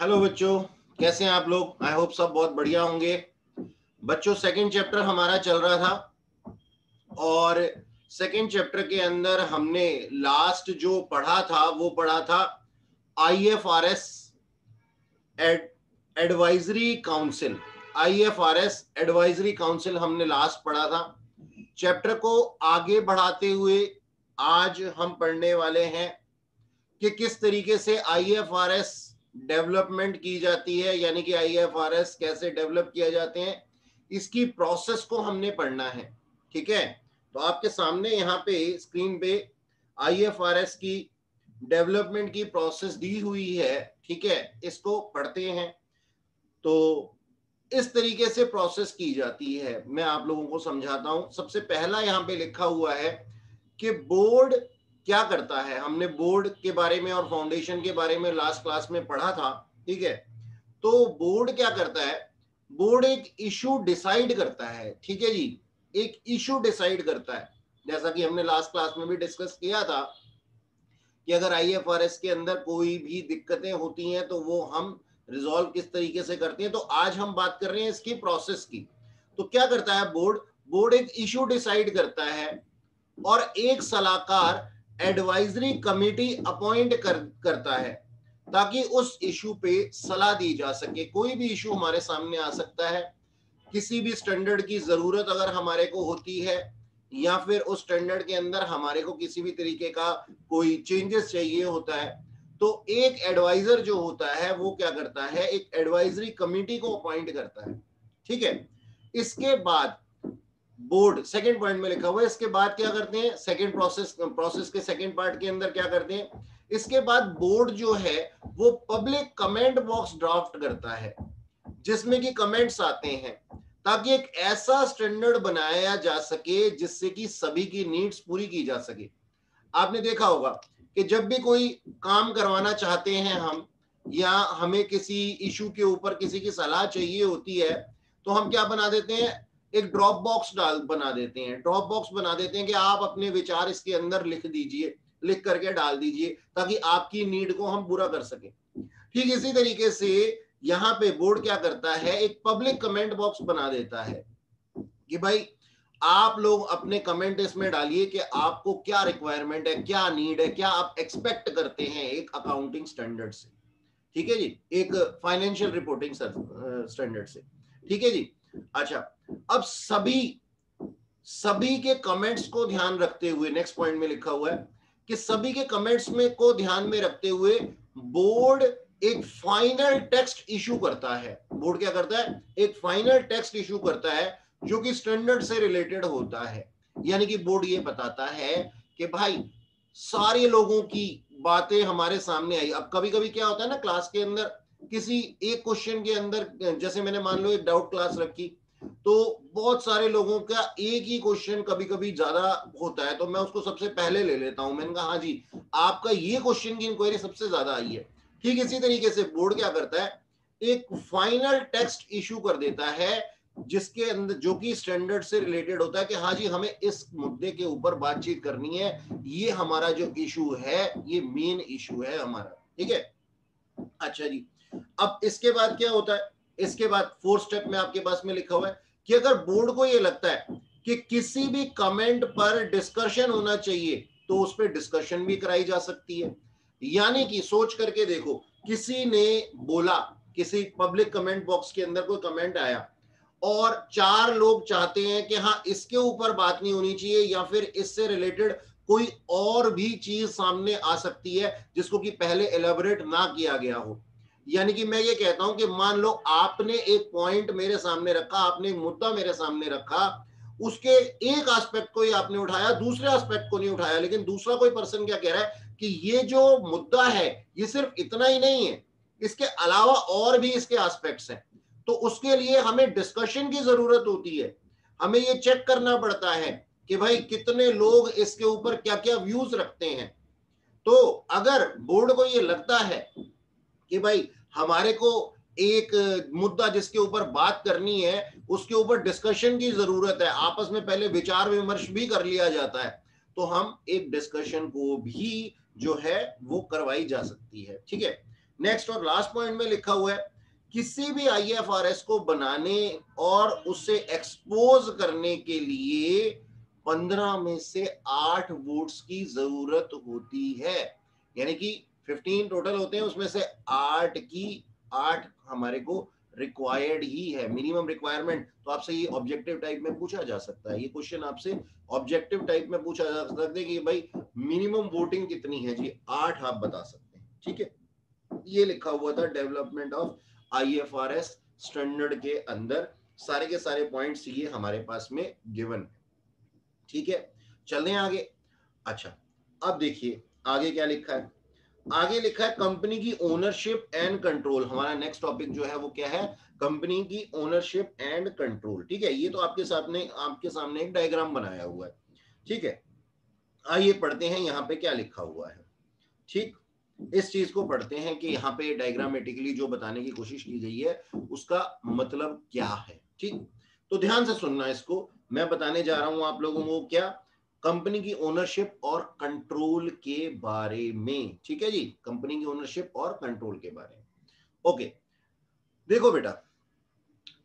Hello बच्चों। कैसे हैं आप लोग? आई होप सब बहुत बढ़िया होंगे। बच्चों सेकंड चैप्टर हमारा चल रहा था और सेकंड चैप्टर के अंदर हमने लास्ट जो पढ़ा था, वो पढ़ा था I F R S advisory council I F R S advisory council हमने लास्ट पढ़ा था। चैप्टर को आगे बढ़ाते हुए आज हम पढ़ने वाले हैं कि किस तरीके से I F R S development की जाती है, यानी कि आई एफ़ आर एस कैसे डेवलप किया जाते हैं, इसकी प्रोसेस को हमने पढ़ना है, ठीक है? तो आपके सामने यहाँ पे स्क्रीन पे आई एफ़ आर एस की डेवलपमेंट की प्रोसेस दी हुई है, ठीक है? इसको पढ़ते हैं। तो इस तरीके से प्रोसेस की जाती है। मैं आप लोगों को समझाता हूँ। सबसे पहला यहाँ पे लिखा हुआ है कि बोर्ड क्या करता है? हमने बोर्ड के बारे में और फाउंडेशन के बारे में लास्ट क्लास में पढ़ा था, ठीक है? तो बोर्ड क्या करता है? बोर्ड एक इशू डिसाइड करता है, ठीक है जी? एक इशू डिसाइड करता है। जैसा कि हमने लास्ट क्लास में भी डिस्कस किया था कि अगर आईएफआरएस के अंदर कोई भी दिक्कतें होती हैं तो वो हम रिजॉल्व किस तरीके से करते हैं? तो आज हम बात कर रहे हैं इसकी प्रोसेस की। तो क्या करता है बोर्ड बोर्ड एक इशू डिसाइड करता है और एक सलाहकार एडवाइजरी कमेटी अपॉइंट कर, करता है ताकि उस इशू पे सलाह दी जा सके। कोई भी इशू हमारे सामने आ सकता है किसी भी स्टैंडर्ड की ज़रूरत अगर हमारे को होती है या फिर उस स्टैंडर्ड के अंदर हमारे को किसी भी तरीके का कोई चेंजेस चाहिए होता है तो एक एडवाइजर जो होता है वो क्या करता है? एक एडवाइजरी कमेटी को अपॉइंट करता है। ठीक है? इसके बाद बोर्ड सेकंड पॉइंट में लिखा हुआ है, इसके बाद क्या करते हैं सेकंड प्रोसेस प्रोसेस के सेकंड पार्ट के अंदर क्या करते हैं, इसके बाद बोर्ड जो है, वो पब्लिक कमेंट बॉक्स ड्राफ्ट करता है, जिसमें कि कमेंट्स आते हैं, ताकि एक ऐसा स्टैंडर्ड बनाया जा सके, जिससे कि सभी की नीड्स पूरी की जा सके। आपने देखा होगा कि जब भी कोई काम करवाना चाहते हैं हम, या हमें किसी इशू के ऊपर किसी की सलाह चाहिए होती है तो हम क्या बना देते हैं एक ड्रॉप बॉक्स डाल, बना देते हैं। ड्रॉप बॉक्स बना देते हैं कि आप अपने विचार इसके अंदर लिख दीजिए, लिख करके डाल दीजिए, ताकि आपकी नीड को हम पूरा कर सके। ठीक इसी तरीके से यहाँ पे बोर्ड क्या करता है, एक पब्लिक कमेंट बॉक्स बना देता है कि भाई, आप लोग अपने कमेंट इसमें डालिए कि आपको क्या रिक्वायरमेंट है, क्या नीड है, क्या आप एक्सपेक्ट करते हैं एक अकाउंटिंग स्टैंडर्ड से। ठीक है जी? एक फाइनेंशियल रिपोर्टिंग स्टैंडर्ड से। ठीक है जी? अच्छा अब सभी सभी के कमेंट्स को ध्यान रखते हुए नेक्स्ट पॉइंट में लिखा हुआ है कि सभी के कमेंट्स में को ध्यान में रखते हुए बोर्ड एक फाइनल टेक्स्ट इशू करता है। बोर्ड क्या करता है? एक फाइनल टेक्स्ट इशू करता है जो कि स्टैंडर्ड से रिलेटेड होता है। यानी कि बोर्ड ये बताता है कि भाई, सारे लोगों की बातें हमारे सामने आई। अब कभी कभी क्या होता है ना क्लास के अंदर किसी एक क्वेश्चन के अंदर, जैसे मैंने मान लो एक डाउट क्लास रखी तो बहुत सारे लोगों का एक ही क्वेश्चन कभी कभी ज़्यादा होता है तो मैं उसको सबसे पहले ले लेता हूँ। मैंने कहा हाँ जी, आपका ये क्वेश्चन की इंक्वायरी सबसे ज़्यादा आई है। ठीक, इसी तरीके से बोर्ड क्या करता है? एक फाइनल टेक्स्ट इशू कर देता है, जिसके अंदर, जो कि स्टैंडर्ड से रिलेटेड होता है कि हाँ जी, हमें इस मुद्दे के ऊपर बातचीत करनी है। ये हमारा जो इशू है, ये मेन इशू है हमारा। ठीक है? अच्छा जी। अब इसके बाद क्या होता है? इसके बाद फोर्थ स्टेप में आपके पास में लिखा हुआ है कि अगर बोर्ड को यह लगता है कि किसी भी कमेंट पर डिस्कशन होना चाहिए तो उस पर डिस्कशन भी कराई जा सकती है। यानी कि सोच करके देखो, किसी ने बोला, किसी पब्लिक कमेंट बॉक्स के अंदर कोई कमेंट आया, और चार लोग चाहते हैं कि हाँ इसके ऊपर बात नहीं होनी चाहिए, या फिर इससे रिलेटेड कोई और भी चीज़ सामने आ सकती है, जिसको कि पहले एलेबोरेट ना किया गया हो। यानी कि मैं ये कहता हूँ कि मान लो आपने एक पॉइंट मेरे सामने रखा, आपने एक मुद्दा मेरे सामने रखा, उसके एक एस्पेक्ट को ही आपने उठाया, दूसरे एस्पेक्ट को नहीं उठाया, लेकिन दूसरा कोई पर्सन क्या कह रहा है कि ये जो मुद्दा है, ये सिर्फ़ इतना ही नहीं है, इसके अलावा और भी इसके एस्पेक्ट्स हैं। तो उसके लिए हमें डिस्कशन की ज़रूरत होती है, हमें ये चेक करना पड़ता है कि भाई कितने लोग इसके ऊपर क्या क्या व्यूज़ रखते हैं। तो अगर बोर्ड को ये लगता है कि भाई हमारे को एक मुद्दा जिसके ऊपर बात करनी है, उसके ऊपर डिस्कशन की ज़रूरत है। आपस में पहले विचार विमर्श भी कर लिया जाता है। तो हम एक डिस्कशन को भी जो है, वो करवाई जा सकती है। ठीक है? नेक्स्ट और लास्ट पॉइंट में लिखा हुआ है, किसी भी आईएफआरएस को बनाने और उसे एक्सपोज करने के लिए पंद्रह में से आठ वोट्स की ज़रूरत होती है। यानी कि फिफ्टीन टोटल होते हैं, उसमें से आठ की आठ हमारे को रिक्वायर्ड ही है मिनिमम रिक्वायरमेंट तो आपसे ये ऑब्जेक्टिव टाइप में पूछा जा सकता है। ये क्वेश्चन आपसे ऑब्जेक्टिव टाइप में पूछा जा सकता है कि भाई मिनिमम वोटिंग कितनी है जी? आठ आप बता सकते हैं, ठीक है? ये लिखा हुआ था डेवलपमेंट ऑफ़ आईएफआरएस स्टैंडर्ड के अंदर। सारे के सारे पॉइंट्स ये हमारे पास में गिवन ठीक है? चलते हैं आगे। अच्छा अब देखिए, आगे क्या लिखा है? आगे लिखा है कंपनी की ओनरशिप एंड कंट्रोल हमारा नेक्स्ट टॉपिक जो है, वो क्या है? कंपनी की ओनरशिप एंड कंट्रोल ठीक है, ये तो आपके सामने आपके सामने एक डायग्राम बनाया हुआ है। ठीक है, आइए पढ़ते हैं, यहाँ पे क्या लिखा हुआ है। ठीक, इस चीज़ को पढ़ते हैं कि यहाँ पे डायग्रामेटिकली जो बताने की कोशिश की गई है, उसका मतलब क्या है? ठीक तो ध्यान से सुनना इसको। मैं बताने जा रहा हूँ आप लोगों को क्या कंपनी की ओनरशिप और कंट्रोल के बारे में। ठीक है जी? कंपनी की ओनरशिप और कंट्रोल के बारे में। ओके देखो बेटा,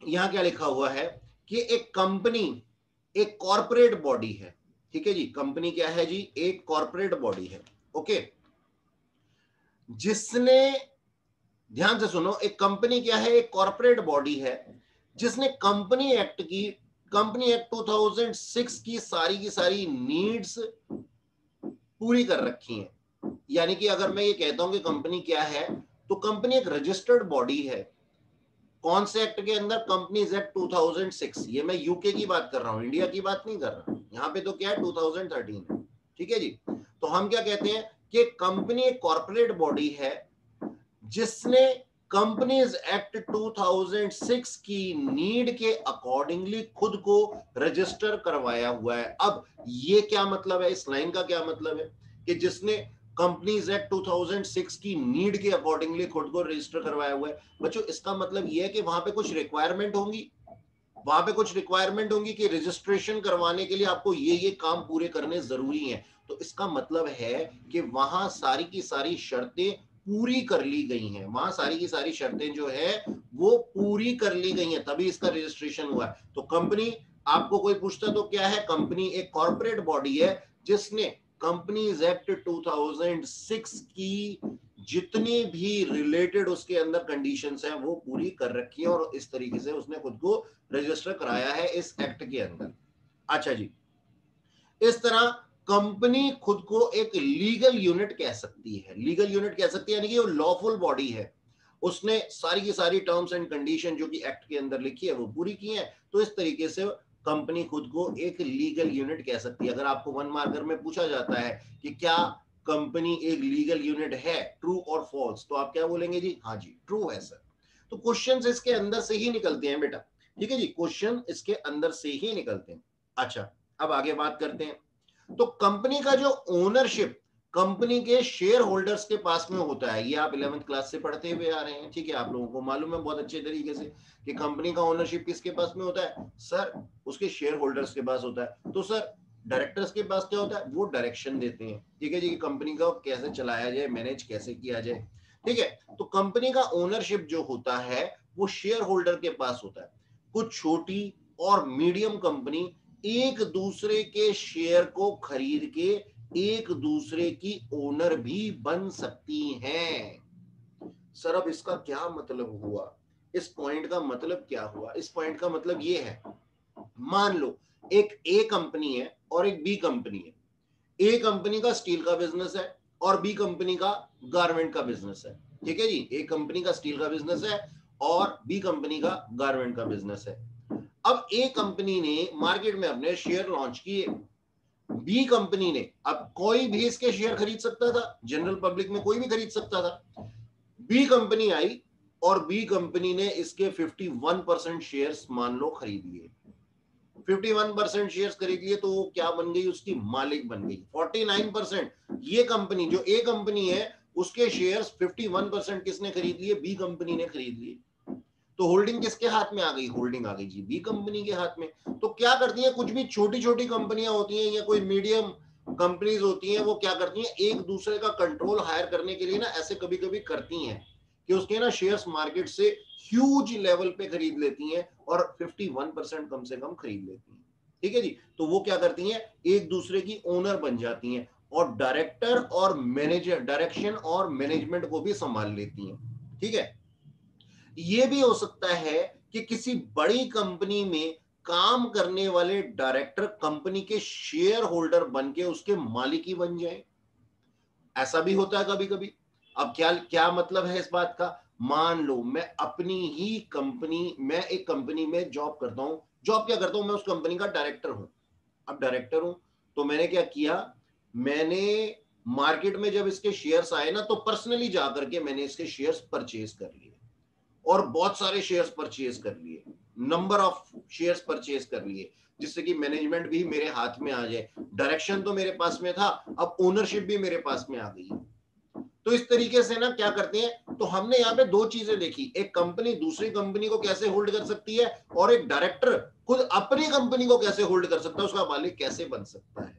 यहाँ क्या लिखा हुआ है कि एक कंपनी, एक कॉरपोरेट बॉडी है। ठीक है जी? कंपनी क्या है जी? एक कॉरपोरेट बॉडी है। ओके जिसने, ध्यान से सुनो, एक कंपनी क्या है? एक कॉरपोरेट बॉडी है। जिसने कंपनी एक्ट की कंपनी एक्ट 2006 की सारी की सारी नीड्स पूरी कर रखी हैं। यानी कि अगर मैं ये कहता हूँ कि कंपनी क्या है तो कंपनी एक रजिस्टर्ड बॉडी है। कौन से एक्ट के अंदर? कंपनीज़ एक्ट 2006 ये मैं यूके की बात कर रहा हूँ इंडिया की बात नहीं कर रहा यहाँ पे तो क्या है? 2013 है ठीक है जी? तो हम क्या कहते हैं कि कंपनी एक कॉर्पोरेट बॉडी है, जिसने कंपनीज़ एक्ट 2006 की नीड के अकॉर्डिंगली खुद को रजिस्टर करवाया हुआ है। अब ये क्या मतलब है? इस लाइन का क्या मतलब है? कि जिसने कंपनीज़ एक्ट 2006 की नीड के अकॉर्डिंगली खुद को रजिस्टर करवाया हुआ है। बच्चों, इसका मतलब ये है कि वहाँ पे कुछ रिक्वायरमेंट होंगी। वहाँ पे कुछ रिक्वायरमेंट होंगी कि रजिस्ट्रेशन करवाने के लिए आपको ये ये काम पूरे करने ज़रूरी हैं। तो इसका मतलब है कि वहाँ सारी की सारी शर्तें पूरी कर ली गई हैं। वहाँ सारी की सारी शर्तें जो है, वो पूरी कर ली गई हैं। तभी इसका रजिस्ट्रेशन हुआ है। तो कंपनी आपको कोई पूछता तो क्या है? कंपनी एक कॉर्पोरेट बॉडी है, जिसने कंपनीज़ एक्ट 2006 की जितनी भी रिलेटेड उसके अंदर कंडीशंस हैं, वो पूरी कर रखी है और इस तरीके से उसने खुद को रजिस्टर कराया है इस एक्ट के अंदर। अच्छा जी। इस तरह कंपनी खुद को एक लीगल यूनिट कह सकती है। लीगल यूनिट कह सकती है, यानी कि वो लॉफुल बॉडी है। उसने सारी की सारी टर्म्स एंड कंडीशन जो कि एक्ट के अंदर लिखी है, वो पूरी की है तो इस तरीके से कंपनी खुद को एक लीगल यूनिट कह सकती है। अगर आपको वन मार्कर में पूछा जाता है कि क्या कंपनी एक लीगल यूनिट है ट्रू और फॉल्स तो आप क्या बोलेंगे जी? हाँ जी ट्रू है सर तो क्वेश्चन इसके अंदर से ही निकलते हैं, बेटा। ठीक है जी क्वेश्चन इसके अंदर से ही निकलते हैं। अच्छा अब आगे बात करते हैं। तो कंपनी का जो ओनरशिप कंपनी के शेयर होल्डर्स के पास में होता है, ये आप इलेवेंथ क्लास से पढ़ते हुए आ रहे हैं, ठीक है? आप लोगों को मालूम है बहुत अच्छे तरीके से कि कंपनी का ओनरशिप किसके पास में होता है? सर उसके शेयर होल्डर्स के पास होता है। तो सर डायरेक्टर्स के पास क्या होता है? वो डायरेक्शन देते हैं। ठीक है जी कंपनी का कैसे चलाया जाए मैनेज कैसे किया जाए। ठीक है? तो कंपनी का ओनरशिप जो होता है, वो शेयर होल्डर के पास होता है। कुछ छोटी और मीडियम कंपनी एक दूसरे के शेयर को खरीद के एक दूसरे की ओनर भी बन सकती हैं। सर, अब इसका क्या मतलब हुआ? इस पॉइंट का मतलब क्या हुआ? इस पॉइंट का मतलब ये है। मान लो, एक ए कंपनी है और एक बी कंपनी है। ए कंपनी का स्टील का बिज़नेस है और बी कंपनी का गारमेंट का बिज़नेस है। ठीक है जी? ए कंपनी का स्टील का बिज़नेस है और बी कंपनी का गारमेंट का बिज़नेस है। अब ए कंपनी ने मार्केट में अपने शेयर लॉन्च किए। बी कंपनी ने, अब कोई भी इसके शेयर खरीद सकता था जनरल पब्लिक में कोई भी खरीद सकता था। बी कंपनी आई और बी कंपनी ने इसके 51 परसेंट शेयर मान लो खरीद लिए 51 परसेंट शेयर खरीद लिए तो वो क्या बन गई? उसकी मालिक बन गई। 49 परसेंट ये कंपनी जो ए कंपनी है, उसके शेयर्स 51 परसेंट किसने खरीद लिए बी कंपनी ने खरीद लिए। तो होल्डिंग किसके हाथ में आ गई? होल्डिंग आ गई जी बी कंपनी के हाथ में। तो क्या करती है? कुछ भी छोटी छोटी कंपनियाँ होती हैं या कोई मीडियम कंपनीज़ होती हैं, वो क्या करती हैं? एक दूसरे का कंट्रोल हायर करने के लिए ना ऐसे कभी कभी करती हैं कि उसके ना शेयर्स मार्केट से ह्यूज लेवल पे खरीद लेती हैं और 51 परसेंट कम से कम खरीद लेती हैं। ठीक है जी? तो वो क्या करती हैं? एक दूसरे की ओनर बन जाती हैं और डायरेक्टर और मैनेजर डायरेक्शन और मैनेजमेंट को भी संभाल लेती हैं। ठीक है? ये भी हो सकता है कि किसी बड़ी कंपनी में काम करने वाले डायरेक्टर कंपनी के शेयर होल्डर बन के उसके मालिक ही बन जाए। ऐसा भी होता है कभी कभी अब क्या क्या मतलब है इस बात का? मान लो, मैं अपनी ही कंपनी, मैं एक कंपनी में जॉब करता हूँ। जॉब क्या करता हूँ? मैं उस कंपनी का डायरेक्टर हूँ। अब डायरेक्टर हूँ तो मैंने क्या किया? मैंने मार्केट में जब इसके शेयर्स आए ना तो पर्सनली जाकर के मैंने इसके शेयर्स परचेज कर लिए। और बहुत सारे शेयर्स परचेज कर लिए नंबर ऑफ़ शेयर्स परचेज कर लिए, जिससे कि मैनेजमेंट भी मेरे हाथ में आ जाए। डायरेक्शन तो मेरे पास में था, अब ओनरशिप भी मेरे पास में आ गई तो इस तरीके से ना क्या करते हैं तो हमने यहाँ पे दो चीज़ें देखी। एक कंपनी दूसरी कंपनी को कैसे होल्ड कर सकती है, और एक डायरेक्टर खुद अपनी कंपनी को कैसे होल्ड कर सकता है, उसका मालिक कैसे बन सकता है।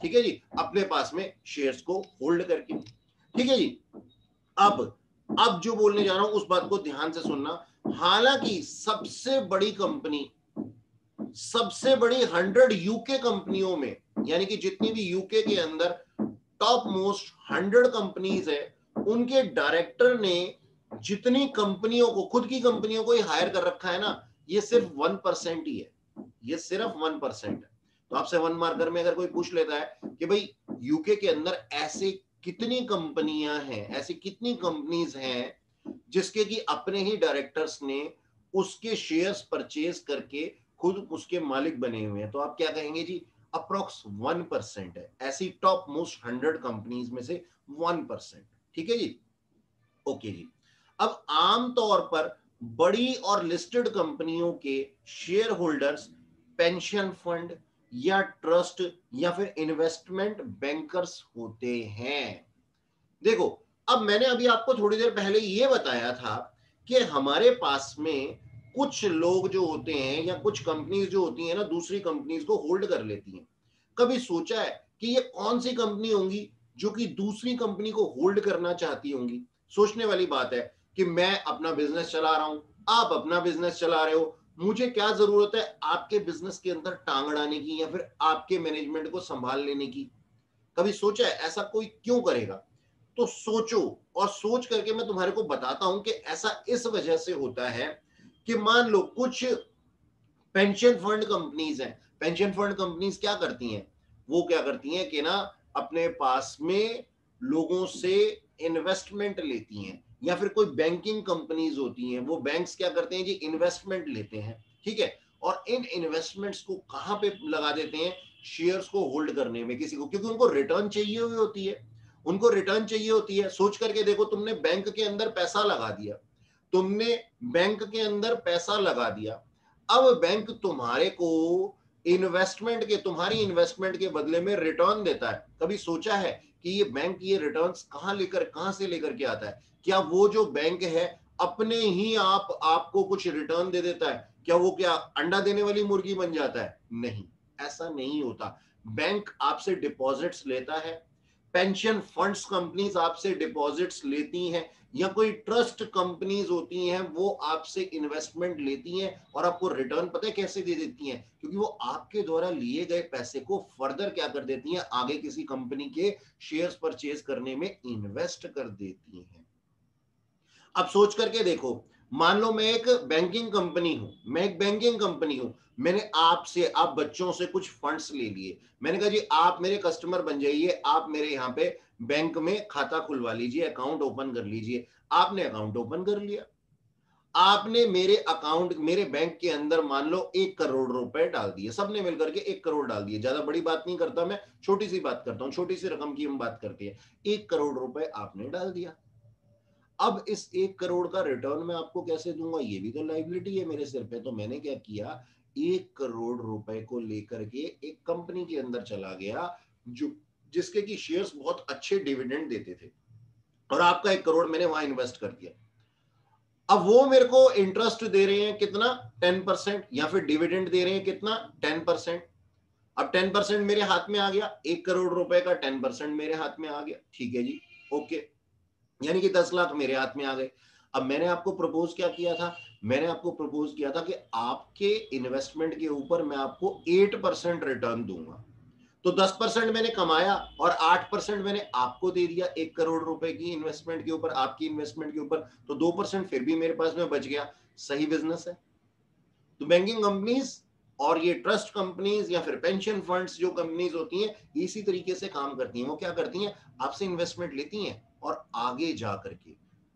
ठीक है जी? अपने पास में शेयर्स को होल्ड करके। ठीक है जी? अब अब जो बोलने जा रहा हूँ, उस बात को ध्यान से सुनना। हालाँकि सबसे बड़ी कंपनी, सबसे बड़ी हंड्रेड यूके कंपनियों में, यानी कि जितनी भी यूके के अंदर टॉप मोस्ट हंड्रेड कंपनीज़ है, उनके डायरेक्टर ने जितनी कंपनियों को, खुद की कंपनियों को ही हायर कर रखा है ना, ये सिर्फ़ वन परसेंट ही है। ये सिर्फ़ वन परसेंट है। तो आपसे वन मार्कर में अगर कोई पूछ लेता है कि भाई, यूके के अंदर ऐसे कितनी कंपनियाँ हैं, ऐसी कितनी कंपनीज़ हैं जिसके कि अपने ही डायरेक्टर्स ने उसके शेयर्स परचेज करके खुद उसके मालिक बने हुए हैं। तो आप क्या कहेंगे जी? अप्रोक्स वन परसेंट है। ऐसी टॉप मोस्ट हंड्रेड कंपनीज़ में से वन परसेंट ठीक है जी? ओके जी। अब आमतौर पर बड़ी और लिस्टेड कंपनियों के शेयर होल्डर्स पेंशन फंड या ट्रस्ट या फिर इन्वेस्टमेंट बैंकर्स होते हैं। देखो, अब मैंने अभी आपको थोड़ी देर पहले ये बताया था कि हमारे पास में कुछ लोग जो होते हैं या कुछ कंपनीज़ जो होती हैं ना, दूसरी कंपनीज़ को होल्ड कर लेती हैं। कभी सोचा है कि ये कौन सी कंपनी होंगी जो कि दूसरी कंपनी को होल्ड करना चाहती होंगी? सोचने वाली बात है कि मैं अपना बिज़नेस चला रहा हूँ, आप अपना बिज़नेस चला रहे हो मुझे क्या ज़रूरत है आपके बिज़नेस के अंदर टांग अड़ाने की या फिर आपके मैनेजमेंट को संभाल लेने की? कभी सोचा है ऐसा कोई क्यों करेगा? तो सोचो और सोच करके मैं तुम्हारे को बताता हूँ कि ऐसा इस वजह से होता है कि मान लो कुछ पेंशन फंड कंपनीज़ हैं। पेंशन फंड कंपनीज़ क्या करती हैं? वो क्या करती हैं कि ना, अपने पास में लोगों से इन्वेस्टमेंट लेती हैं। या फिर कोई बैंकिंग कंपनीज़ होती हैं, वो बैंक्स क्या करते हैं जी? इन्वेस्टमेंट लेते हैं, ठीक है? और इन इन्वेस्टमेंट्स को कहाँ पे लगा देते हैं? शेयर्स को होल्ड करने में, किसी को, क्योंकि उनको रिटर्न चाहिए हुई होती है। उनको रिटर्न चाहिए होती है। सोच करके देखो, तुमने बैंक के अंदर पैसा लगा दिया। तुमने बैंक के अंदर पैसा लगा दिया। अब बैंक तुम्हारे को इन्वेस्टमेंट के, तुम्हारी इन्वेस्टमेंट के बदले में रिटर्न देता है। कभी सोचा है कि ये बैंक ये रिटर्न्स कहाँ लेकर, कहाँ से लेकर के आता है? क्या वो जो बैंक है, अपने ही आप, आपको कुछ रिटर्न दे देता है? क्या वो क्या अंडा देने वाली मुर्गी बन जाता है? नहीं, ऐसा नहीं होता। बैंक आपसे डिपॉजिट्स लेता है पेंशन फंड्स कंपनीज़ आपसे डिपॉजिट्स लेती हैं या कोई ट्रस्ट कंपनीज़ होती हैं, वो आपसे इन्वेस्टमेंट लेती हैं और आपको रिटर्न पता है कैसे दे देती हैं? क्योंकि वो आपके द्वारा लिए गए पैसे को फर्दर क्या कर देती हैं? आगे किसी कंपनी के शेयर्स परचेज करने में इन्वेस्ट कर देती हैं। अब सोच करके देखो, मान लो मैं एक बैंकिंग कंपनी हूँ, मैं एक बैंकिंग कंपनी हूँ, मैंने आपसे, आप बच्चों से कुछ फंड्स ले लिए। मैंने कहा जी, आप मेरे कस्टमर बन जाइए, आप मेरे यहाँ पे बैंक में खाता खुलवा लीजिए अकाउंट ओपन कर लीजिए। आपने अकाउंट ओपन कर लिया। आपने मेरे अकाउंट मेरे बैंक के अंदर मान लो एक करोड़ रुपए डाल दिए। सबने मिलकर के एक करोड़ डाल दिए। ज़्यादा बड़ी बात नहीं करता मैं, छोटी सी बात करता हूँ। छोटी सी रकम की हम बात करते हैं। एक करोड़ रुपए आपने डाल दिया। अब इस एक करोड़ का रिटर्न मैं आपको कैसे दूँगा? ये भी तो लाइबिलिटी है मेरे सिर पे। तो मैंने क्या किया? एक करोड़ रुपए को लेकर के एक कंपनी के अंदर चला गया, जो जिसके की शेयर्स बहुत अच्छे डिविडेंड देते थे। और आपका एक करोड़ मैंने वहाँ इन्वेस्ट कर दिया। अब वो मेरे को इंटरेस्ट दे रहे हैं कितना? टेन परसेंट या फिर डिविडेंड दे रहे हैं कितना? टेन परसेंट अब टेन परसेंट मेरे हाथ में आ गया। एक करोड़ रुपए का टेन परसेंट मेरे हाथ में आ गया। ठीक है जी। ओके यानी कि दस लाख मेरे हाथ में आ गए। अब मैंने आपको प्रपोज क्या किया था? मैंने आपको प्रपोज किया था कि आपके इन्वेस्टमेंट के ऊपर मैं आपको एट रिटर्न दूँगा। तो दस परसेंट मैंने कमाया और आठ परसेंट मैंने आपको दे दिया एक करोड़ रुपए की इन्वेस्टमेंट के ऊपर, आपकी इन्वेस्टमेंट के ऊपर तो दो परसेंट फिर भी मेरे पास में बच गया। सही बिज़नेस है। तो बैंकिंग कंपनीज़ और ये ट्रस्ट कंपनीज़ या फिर पेंशन फंड्स जो कंपनीज़ होती हैं, इसी तरीके से काम करती हैं। वो क्या करती हैं? आपसे इन्वेस्टमेंट लेती हैं और आगे जा करके।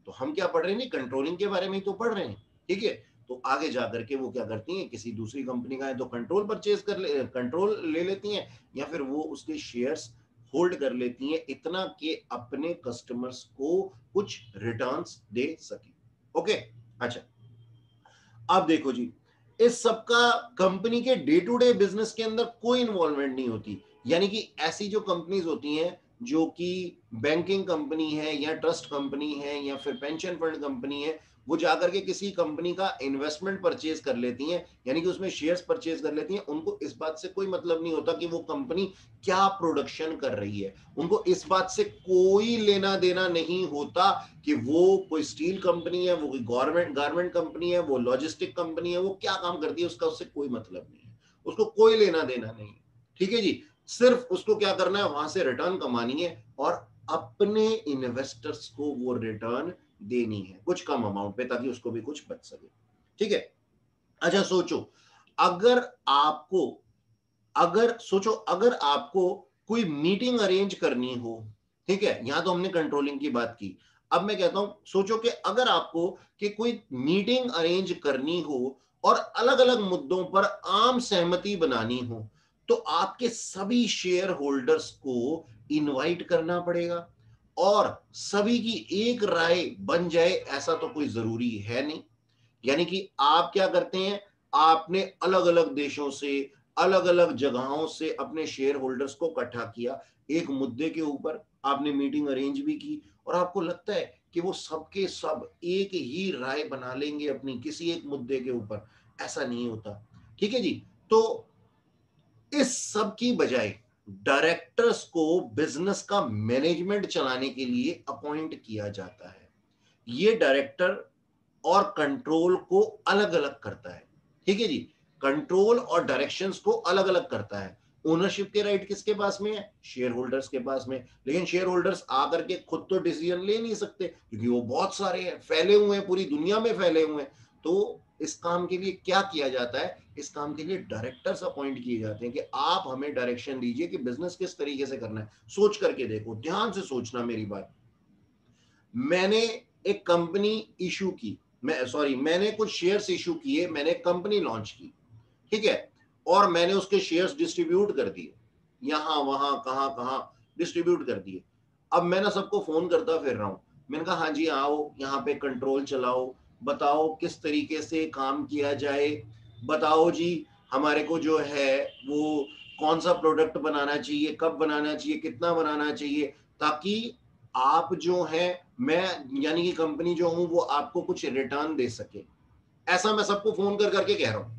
तो हम क्या पढ़ रहे हैं? कंट्रोलिंग के बारे में ही तो पढ़ रहे हैं। ठीक है? तो आगे जा करके वो क्या करती हैं, किसी दूसरी कंपनी का है तो कंट्रोल परचेज कर ले कंट्रोल ले लेती हैं या फिर वो उसके शेयर्स होल्ड कर लेती हैं इतना कि अपने कस्टमर्स को कुछ रिटर्न्स दे सके। ओके अच्छा। अब देखो जी, इस सबका कंपनी के डे टू डे बिज़नेस के अंदर कोई इन्वॉल्वमेंट नहीं होती। यानी कि ऐसी जो कंपनीज़ होती हैं, जो कि बैंकिंग कंपनी है या ट्रस्ट कंपनी है या फिर पेंशन फंड कंपनी है वो जाकर के किसी कंपनी का इन्वेस्टमेंट परचेज कर लेती हैं, यानी कि उसमें शेयर्स परचेज कर लेती हैं, उनको इस बात से कोई मतलब नहीं होता कि वो कंपनी क्या प्रोडक्शन कर रही है। उनको इस बात से कोई लेना देना नहीं होता कि वो कोई स्टील कंपनी है, वो कोई गवर्नमेंट गारमेंट कंपनी है, वो लॉजिस्टिक कंपनी है, वो क्या काम करती है, उसका उससे कोई मतलब नहीं है। उसको कोई लेना देना नहीं ठीक है जी? सिर्फ़ उसको क्या करना है, वहाँ से रिटर्न कमानी है और अपने इन्वेस्टर्स को वो रिटर्न देनी है, कुछ कम अमाउंट पे, ताकि उसको भी कुछ बच सके। ठीक है? अच्छा सोचो, अगर आपको, अगर, सोचो, अगर आपको कोई मीटिंग अरेंज करनी हो, ठीक है? यहाँ तो हमने कंट्रोलिंग की बात की। अब मैं कहता हूँ, सोचो कि अगर आपको कि कोई मीटिंग अरेंज करनी हो और अलग अलग मुद्दों पर आम सहमति बनानी हो तो आपके सभी शेयर होल्डर्स को इनवाइट करना पड़ेगा। और सभी की एक राय बन जाए, ऐसा तो कोई ज़रूरी है नहीं। यानी कि आप क्या करते हैं, आपने अलग अलग देशों से अलग अलग जगहों से अपने शेयर होल्डर्स को इकट्ठा किया एक मुद्दे के ऊपर। आपने मीटिंग अरेंज भी की और आपको लगता है कि वो सबके सब एक ही राय बना लेंगे अपनी किसी एक मुद्दे के ऊपर। ऐसा नहीं होता। ठीक है जी? तो इस सब की बजाय डायरेक्टर्स को बिज़नेस का मैनेजमेंट चलाने के लिए अपॉइंट किया जाता है। ये डायरेक्टर और कंट्रोल को अलग अलग करता है। ठीक है जी? कंट्रोल और डायरेक्शंस को अलग अलग करता है। ओनरशिप के राइट किसके पास में है? शेयर होल्डर्स के पास में लेकिन शेयर होल्डर्स आकर के खुद तो डिसीज़न ले नहीं सकते, क्योंकि वो बहुत सारे हैं, फैले हुए हैं, पूरी दुनिया में फैले हुए हैं। तो इस काम के लिए क्या किया जाता है? इस काम के लिए डायरेक्टर्स अपॉइंट किए जाते हैं कि आप हमें डायरेक्शन दीजिए कि बिज़नेस किस तरीके से करना है। सोच करके देखो, ध्यान से सोचना मेरी बात। मैंने एक कंपनी इशू की। मैं सॉरी मैंने कुछ शेयर्स इशू किए, मैंने कंपनी लॉन्च की। ठीक है? और मैंने उसके शेयर्स डिस्ट्रीब्यूट कर दिए। यहाँ, वहाँ, कहाँ कहाँ डिस्ट्रीब्यूट कर दिए। अब मैं ना सबको फ़ोन करता फिर रहा हूँ। मैंने कहा हाँ जी, आओ, यहाँ पे कंट्रोल चलाओ बताओ किस तरीके से काम किया जाए। बताओ जी, हमारे को जो है, वो कौन सा प्रोडक्ट बनाना चाहिए, कब बनाना चाहिए, कितना बनाना चाहिए, ताकि आप जो है, मैं, यानी कि कंपनी जो हूँ, वो आपको कुछ रिटर्न दे सके। ऐसा मैं सबको फ़ोन कर करके कह रहा हूँ।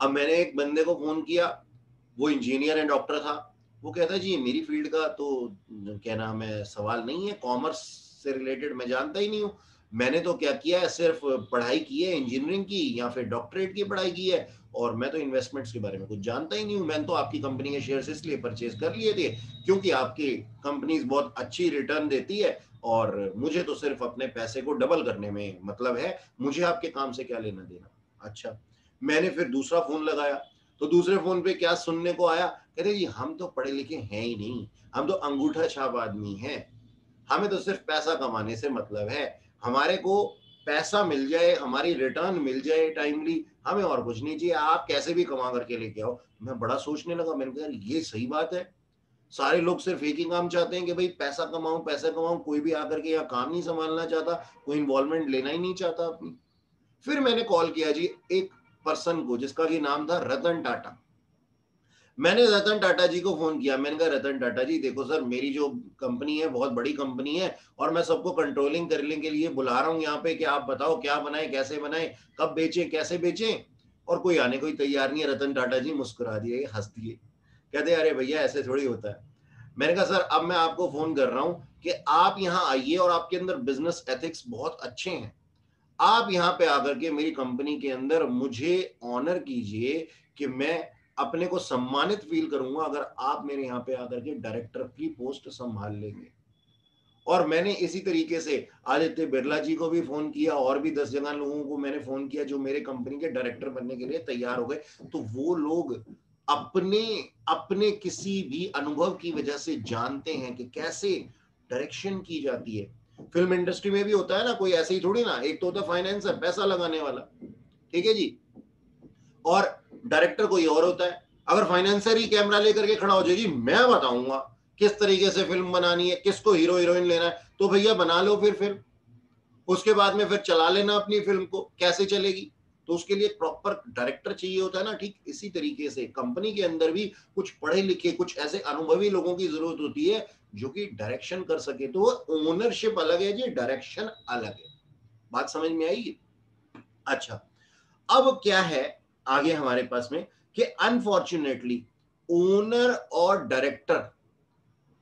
अब मैंने एक बंदे को फ़ोन किया, वो इंजीनियर एंड डॉक्टर था। वो कहता, जी, मेरी फ़ील्ड का तो क्या नाम है, सवाल नहीं है कॉमर्स से रिलेटेड मैं जानता ही नहीं हूँ। मैंने तो क्या किया है, सिर्फ़ पढ़ाई की है इंजीनियरिंग की या फिर डॉक्टरेट की पढ़ाई की है, और मैं तो इन्वेस्टमेंट्स के बारे में कुछ जानता ही नहीं हूँ। मैंने तो आपकी कंपनी के शेयर्स इसलिए परचेज कर लिए थे, क्योंकि आपकी कंपनी बहुत अच्छी रिटर्न देती है, और मुझे तो सिर्फ़ अपने पैसे को डबल करने में मतलब है, मुझे आपके काम से क्या लेना देना। अच्छा मैंने फिर दूसरा फ़ोन लगाया तो दूसरे फ़ोन पे क्या सुनने को आया कहते जी, हम तो पढ़े लिखे हैं ही नहीं, हम तो अंगूठा छाप आदमी हैं, हमें तो सिर्फ़ पैसा कमाने से मतलब है हमारे को पैसा मिल जाए, हमारी रिटर्न मिल जाए टाइमली हमें और कुछ नहीं चाहिए। आप कैसे भी कमा करके लेके आओ। मैं बड़ा सोचने लगा, मैंने कहा ये सही बात है। सारे लोग सिर्फ़ एक ही काम चाहते हैं कि भाई, पैसा कमाऊं पैसा कमाऊं, कोई भी आकर के यहाँ काम नहीं संभालना चाहता, कोई इन्वॉल्वमेंट लेना ही नहीं चाहता अपनी। फिर मैंने कॉल किया जी एक पर्सन को, जिसका की नाम था रतन टाटा। मैंने रतन टाटा जी को फ़ोन किया, मैंने कहा, रतन टाटा जी, देखो सर, मेरी जो कंपनी है, बहुत बड़ी कंपनी है और मैं सबको कंट्रोलिंग करने के लिए बुला रहा हूँ यहाँ पे कि आप बताओ क्या बनाए, कैसे बनाए, कब बेचें, कैसे बेचें? और कोई आने कोई तैयार नहीं है, रतन टाटा जी मुस्कुरा दिए हंस दिए कहते अरे भैया, ऐसे थोड़ी होता है। मैंने कहा, सर, अब मैं आपको फ़ोन कर रहा हूँ कि आप यहाँ आइए और आपके अंदर बिज़नेस एथिक्स बहुत अच्छे हैं। आप यहाँ पे आकर के मेरी कंपनी के अंदर मुझे ऑनर कीजिए कि मैं अपने को सम्मानित फील करूँगा अगर आप मेरे यहाँ पे आकर के डायरेक्टर की पोस्ट संभाल लेंगे। और मैंने इसी तरीके से आदित्य बिरला जी को भी फ़ोन किया, और भी दस जगह लोगों को मैंने फ़ोन किया जो मेरे कंपनी के डायरेक्टर बनने के लिए तैयार हो गए। तो वो लोग अपने अपने किसी भी अनुभव की वजह से जानते हैं कि कैसे डायरेक्शन की जाती है। फ़िल्म इंडस्ट्री में भी होता है ना, कोई ऐसे ही थोड़ी ना, एक तो होता फाइनेंस है, पैसा लगाने वाला। ठीक है जी? और डायरेक्टर कोई और होता है, अगर फाइनेंसर ही कैमरा लेकर के खड़ा हो जाए जी मैं बताऊँगा किस तरीके से फ़िल्म बनानी है, किसको हीरो हीरोइन लेना है तो भैया बना लो फिर फ़िल्म। उसके बाद में फिर चला लेना अपनी फ़िल्म को, कैसे चलेगी? तो उसके लिए प्रॉपर डायरेक्टर चाहिए होता है ना, ठीक, इसी तरीके से। कंपनी के अंदर भी कुछ पढ़े लिखे, कुछ ऐसे अनुभवी लोगों की ज़रूरत होती है, जो कि डायरेक्शन कर सके। तो ओनरशिप अलग है जी डायरेक्शन अलग है। बात समझ में आएगी अच्छा। अब क्या है आगे हमारे पास में कि अनफॉर्चुनेटली ओनर और डायरेक्टर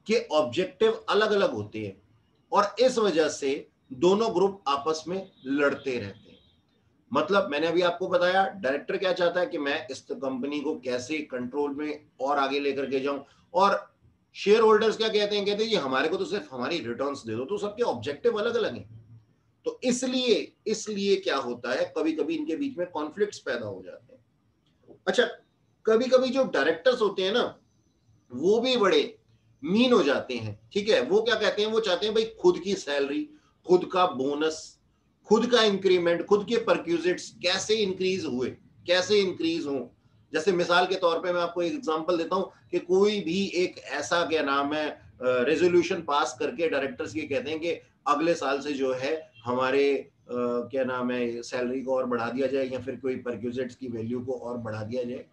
के ऑब्जेक्टिव अलग अलग होते हैं और इस वजह से दोनों ग्रुप आपस में लड़ते रहते हैं। मतलब मैंने अभी आपको बताया डायरेक्टर क्या चाहता है कि मैं इस कंपनी को कैसे कंट्रोल में और आगे लेकर के जाऊँ और शेयर होल्डर्स क्या कहते हैं? कहते हैं हमारे को तो सिर्फ़ हमारी रिटर्न्स दे दो तो सबके ऑब्जेक्टिव अलग अलग हैं। तो इसलिए इसलिए क्या होता है कभी कभी इनके बीच में कॉन्फ्लिक्ट पैदा हो जाते हैं। अच्छा कभी कभी जो डायरेक्टर्स होते हैं ना, वो भी बड़े मीन हो जाते हैं, ठीक है? वो क्या कहते हैं? वो चाहते हैं, भाई, खुद की सैलरी खुद का बोनस खुद का इंक्रीमेंट खुद के परक्यूजिट्स कैसे इंक्रीज हुए, कैसे इंक्रीज हो? जैसे मिसाल के तौर पे मैं आपको एक एग्जांपल देता हूँ कि कोई भी एक ऐसा क्या नाम है रेजोल्यूशन पास करके डायरेक्टर्स ये कहते हैं कि अगले साल से जो है, हमारे क्या नाम है सैलरी को और बढ़ा दिया जाए या फिर कोई परक्यूजिट्स की वैल्यू को और बढ़ा दिया जाए।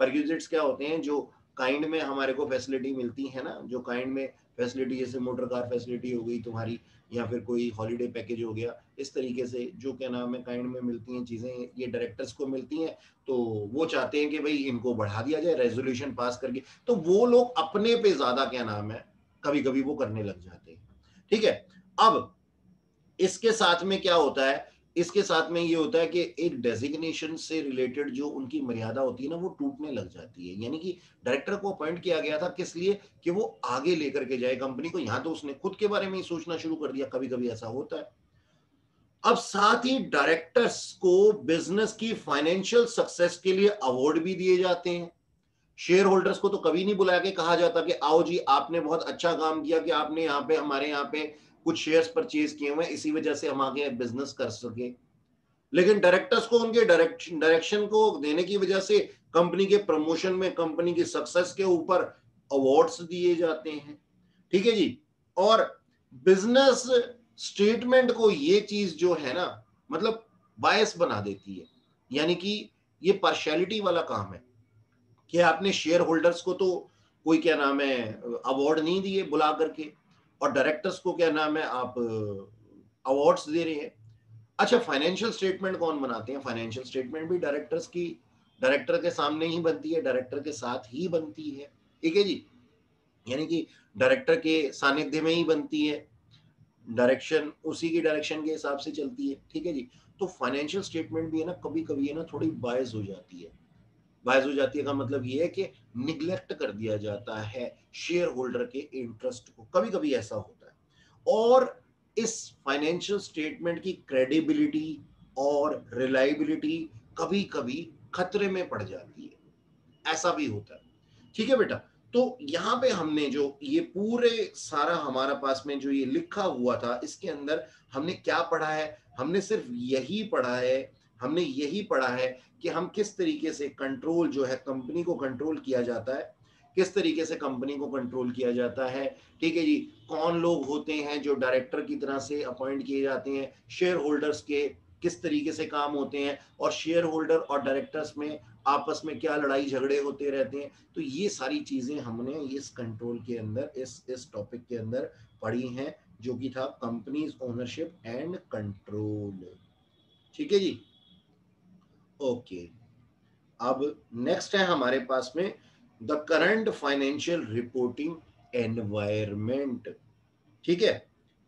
परक्यूजिट्स क्या होते हैं, जो काइंड में हमारे को फैसिलिटी मिलती है ना, जो काइंड में फैसिलिटी जैसे मोटर कार फैसिलिटी हो गई तुम्हारी या फिर कोई हॉलीडे पैकेज हो गया, इस तरीके से जो क्या नाम है काइंड में मिलती हैं चीज़ें, ये डायरेक्टर्स को मिलती हैं तो वो चाहते हैं कि भाई इनको बढ़ा दिया जाए रेजोल्यूशन पास करके तो वो लोग अपने पे ज़्यादा क्या नाम है कभी कभी वो करने लग जाते हैं। ठीक है, अब इसके साथ में क्या होता है? इसके साथ में ये होता है कि एक डेजिग्नेशन से रिलेटेड जो उनकी मर्यादा होती है ना, वो टूटने लग जाती है। यानी कि डायरेक्टर को अपॉइंट किया गया था किस लिए? कि वो आगे लेकर के जाए कंपनी को। यहाँ तो उसने खुद के बारे में ही सोचना शुरू कर दिया। कभी कभी ऐसा होता है। अब साथ ही डायरेक्टर्स को बिज़नेस की फाइनेंशियल सक्सेस के लिए अवार्ड भी दिए जाते हैं। शेयर होल्डर्स को तो कभी नहीं बुलाया के कहा जाता कि आओ जी, आपने बहुत अच्छा काम किया कि आपने यहाँ पे, हमारे यहाँ पे कुछ शेयर्स परचेज किए हुए इसी वजह से हम आगे बिज़नेस कर सके। लेकिन डायरेक्टर्स को उनके डायरेक्शन डायरेक्शन को देने की वजह से कंपनी के प्रमोशन में कंपनी की सक्सेस के ऊपर अवार्ड्स दिए जाते हैं। ठीक है जी? और बिज़नेस स्टेटमेंट को ये चीज़ जो है ना मतलब बायस बना देती है। यानी कि ये पार्शियलिटी वाला काम है। कि आपने शेयर होल्डर्स को तो कोई क्या नाम है अवार्ड नहीं दिए बुला करके। और डायरेक्टर्स को क्या नाम है, आप अवार्ड्स दे रहे हैं। अच्छा फाइनेंशियल स्टेटमेंट कौन बनाते हैं? फाइनेंशियल स्टेटमेंट भी डायरेक्टर्स की डायरेक्टर के सामने ही बनती है डायरेक्टर के साथ ही बनती है। ठीक है जी? यानी कि डायरेक्टर के सानिध्य में ही बनती है। डायरेक्शन उसी की डायरेक्शन के हिसाब से चलती है। ठीक है जी? तो फाइनेंशियल स्टेटमेंट भी है ना कभी कभी है ना, थोड़ी बायस हो जाती है। बायस हो जाती है का मतलब ये है कि निग्लेक्ट कर दिया जाता है। शेयर होल्डर के इंटरेस्ट को। कभी कभी ऐसा होता है। और इस फाइनेंशियल स्टेटमेंट की क्रेडिबिलिटी और रिलायबिलिटी कभी कभी खतरे में पड़ जाती है। ऐसा भी होता है। ठीक है बेटा? तो यहाँ पे हमने जो ये पूरे सारा हमारा पास में जो ये लिखा हुआ था, इसके अंदर हमने क्या पढ़ा है? हमने सिर्फ़ यही पढ़ा है, हमने यही पढ़ा है कि हम किस तरीके से कंट्रोल जो है कंपनी को कंट्रोल किया जाता है किस तरीके से कंपनी को कंट्रोल किया जाता है? ठीक है जी, कौन लोग होते हैं जो डायरेक्टर की तरह से अपॉइंट किए जाते हैं? शेयर होल्डर्स के किस तरीके से काम होते हैं? और शेयर होल्डर और डायरेक्टर्स में आपस में क्या लड़ाई झगड़े होते रहते हैं? तो ये सारी चीज़ें हमने इस कंट्रोल के अंदर, इस इस टॉपिक के अंदर पढ़ी हैं, जो कि था कंपनीज़ ओनरशिप एंड कंट्रोल ठीक है जी? ओके अब नेक्स्ट है हमारे पास में the current financial reporting environment ठीक है?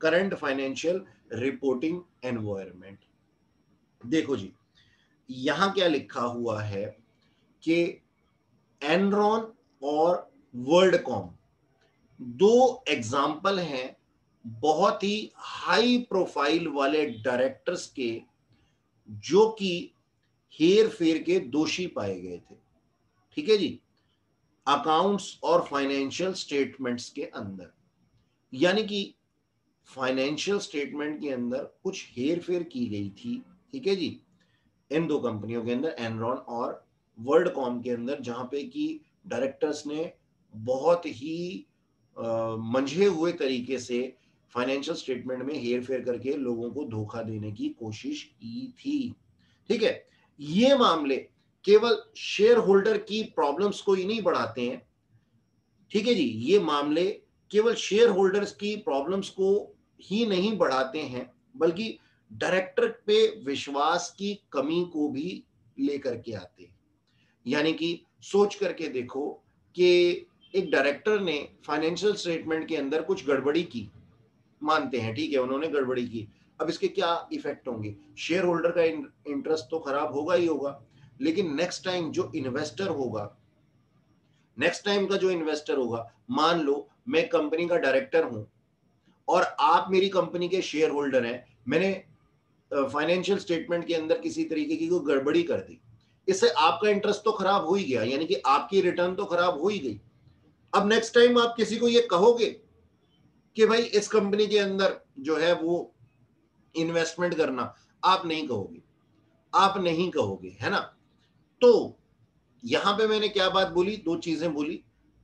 करंट फाइनेंशियल रिपोर्टिंग एनवायरमेंट देखो जी, यहाँ क्या लिखा हुआ है कि एनरॉन और वर्ल्ड कॉम दो एग्ज़ाम्पल हैं बहुत ही हाई प्रोफ़ाइल वाले डायरेक्टर्स के जो कि हेर फेर के दोषी पाए गए थे। ठीक है जी? अकाउंट्स और फाइनेंशियल स्टेटमेंट्स के अंदर। यानी कि फाइनेंशियल स्टेटमेंट के अंदर कुछ हेर फेर की गई थी, ठीक है जी? इन दो कंपनियों के अंदर एनरॉन और वर्ल्ड कॉम के अंदर, जहाँ पे कि डायरेक्टर्स ने बहुत ही मंझे हुए तरीके से फाइनेंशियल स्टेटमेंट में हेर फेर करके लोगों को धोखा देने की कोशिश की थी, ठीक है? ये मामले केवल शेयर होल्डर की प्रॉब्लम्स को ही नहीं बढ़ाते हैं। ठीक है जी, ये मामले केवल शेयर होल्डर्स की प्रॉब्लम्स को ही नहीं बढ़ाते हैं, बल्कि डायरेक्टर पे विश्वास की कमी को भी लेकर के आते हैं। यानी कि सोच करके देखो कि एक डायरेक्टर ने फाइनेंशियल स्टेटमेंट के अंदर कुछ गड़बड़ी की, मानते हैं, ठीक है, उन्होंने गड़बड़ी की। अब इसके क्या इफ़ेक्ट होंगे? शेयर होल्डर का इंटरेस्ट तो खराब होगा ही होगा। लेकिन नेक्स्ट टाइम जो इन्वेस्टर होगा नेक्स्ट टाइम का जो इन्वेस्टर होगा मान लो मैं कंपनी का डायरेक्टर हूँ और आप मेरी कंपनी के शेयर होल्डर हैं मैंने फाइनेंशियल uh, स्टेटमेंट के अंदर किसी तरीके की कोई गड़बड़ी कर दी। इससे आपका इंटरेस्ट तो खराब हो ही गया यानी कि आपकी रिटर्न तो खराब हो ही गई। अब नेक्स्ट टाइम आप किसी को ये कहोगे कि भाई इस कंपनी के अंदर जो है वो इन्वेस्टमेंट करना आप नहीं कहोगे। आप नहीं कहोगे है ना? तो यहाँ पे मैंने क्या बात बोली? दो चीज़ें बोली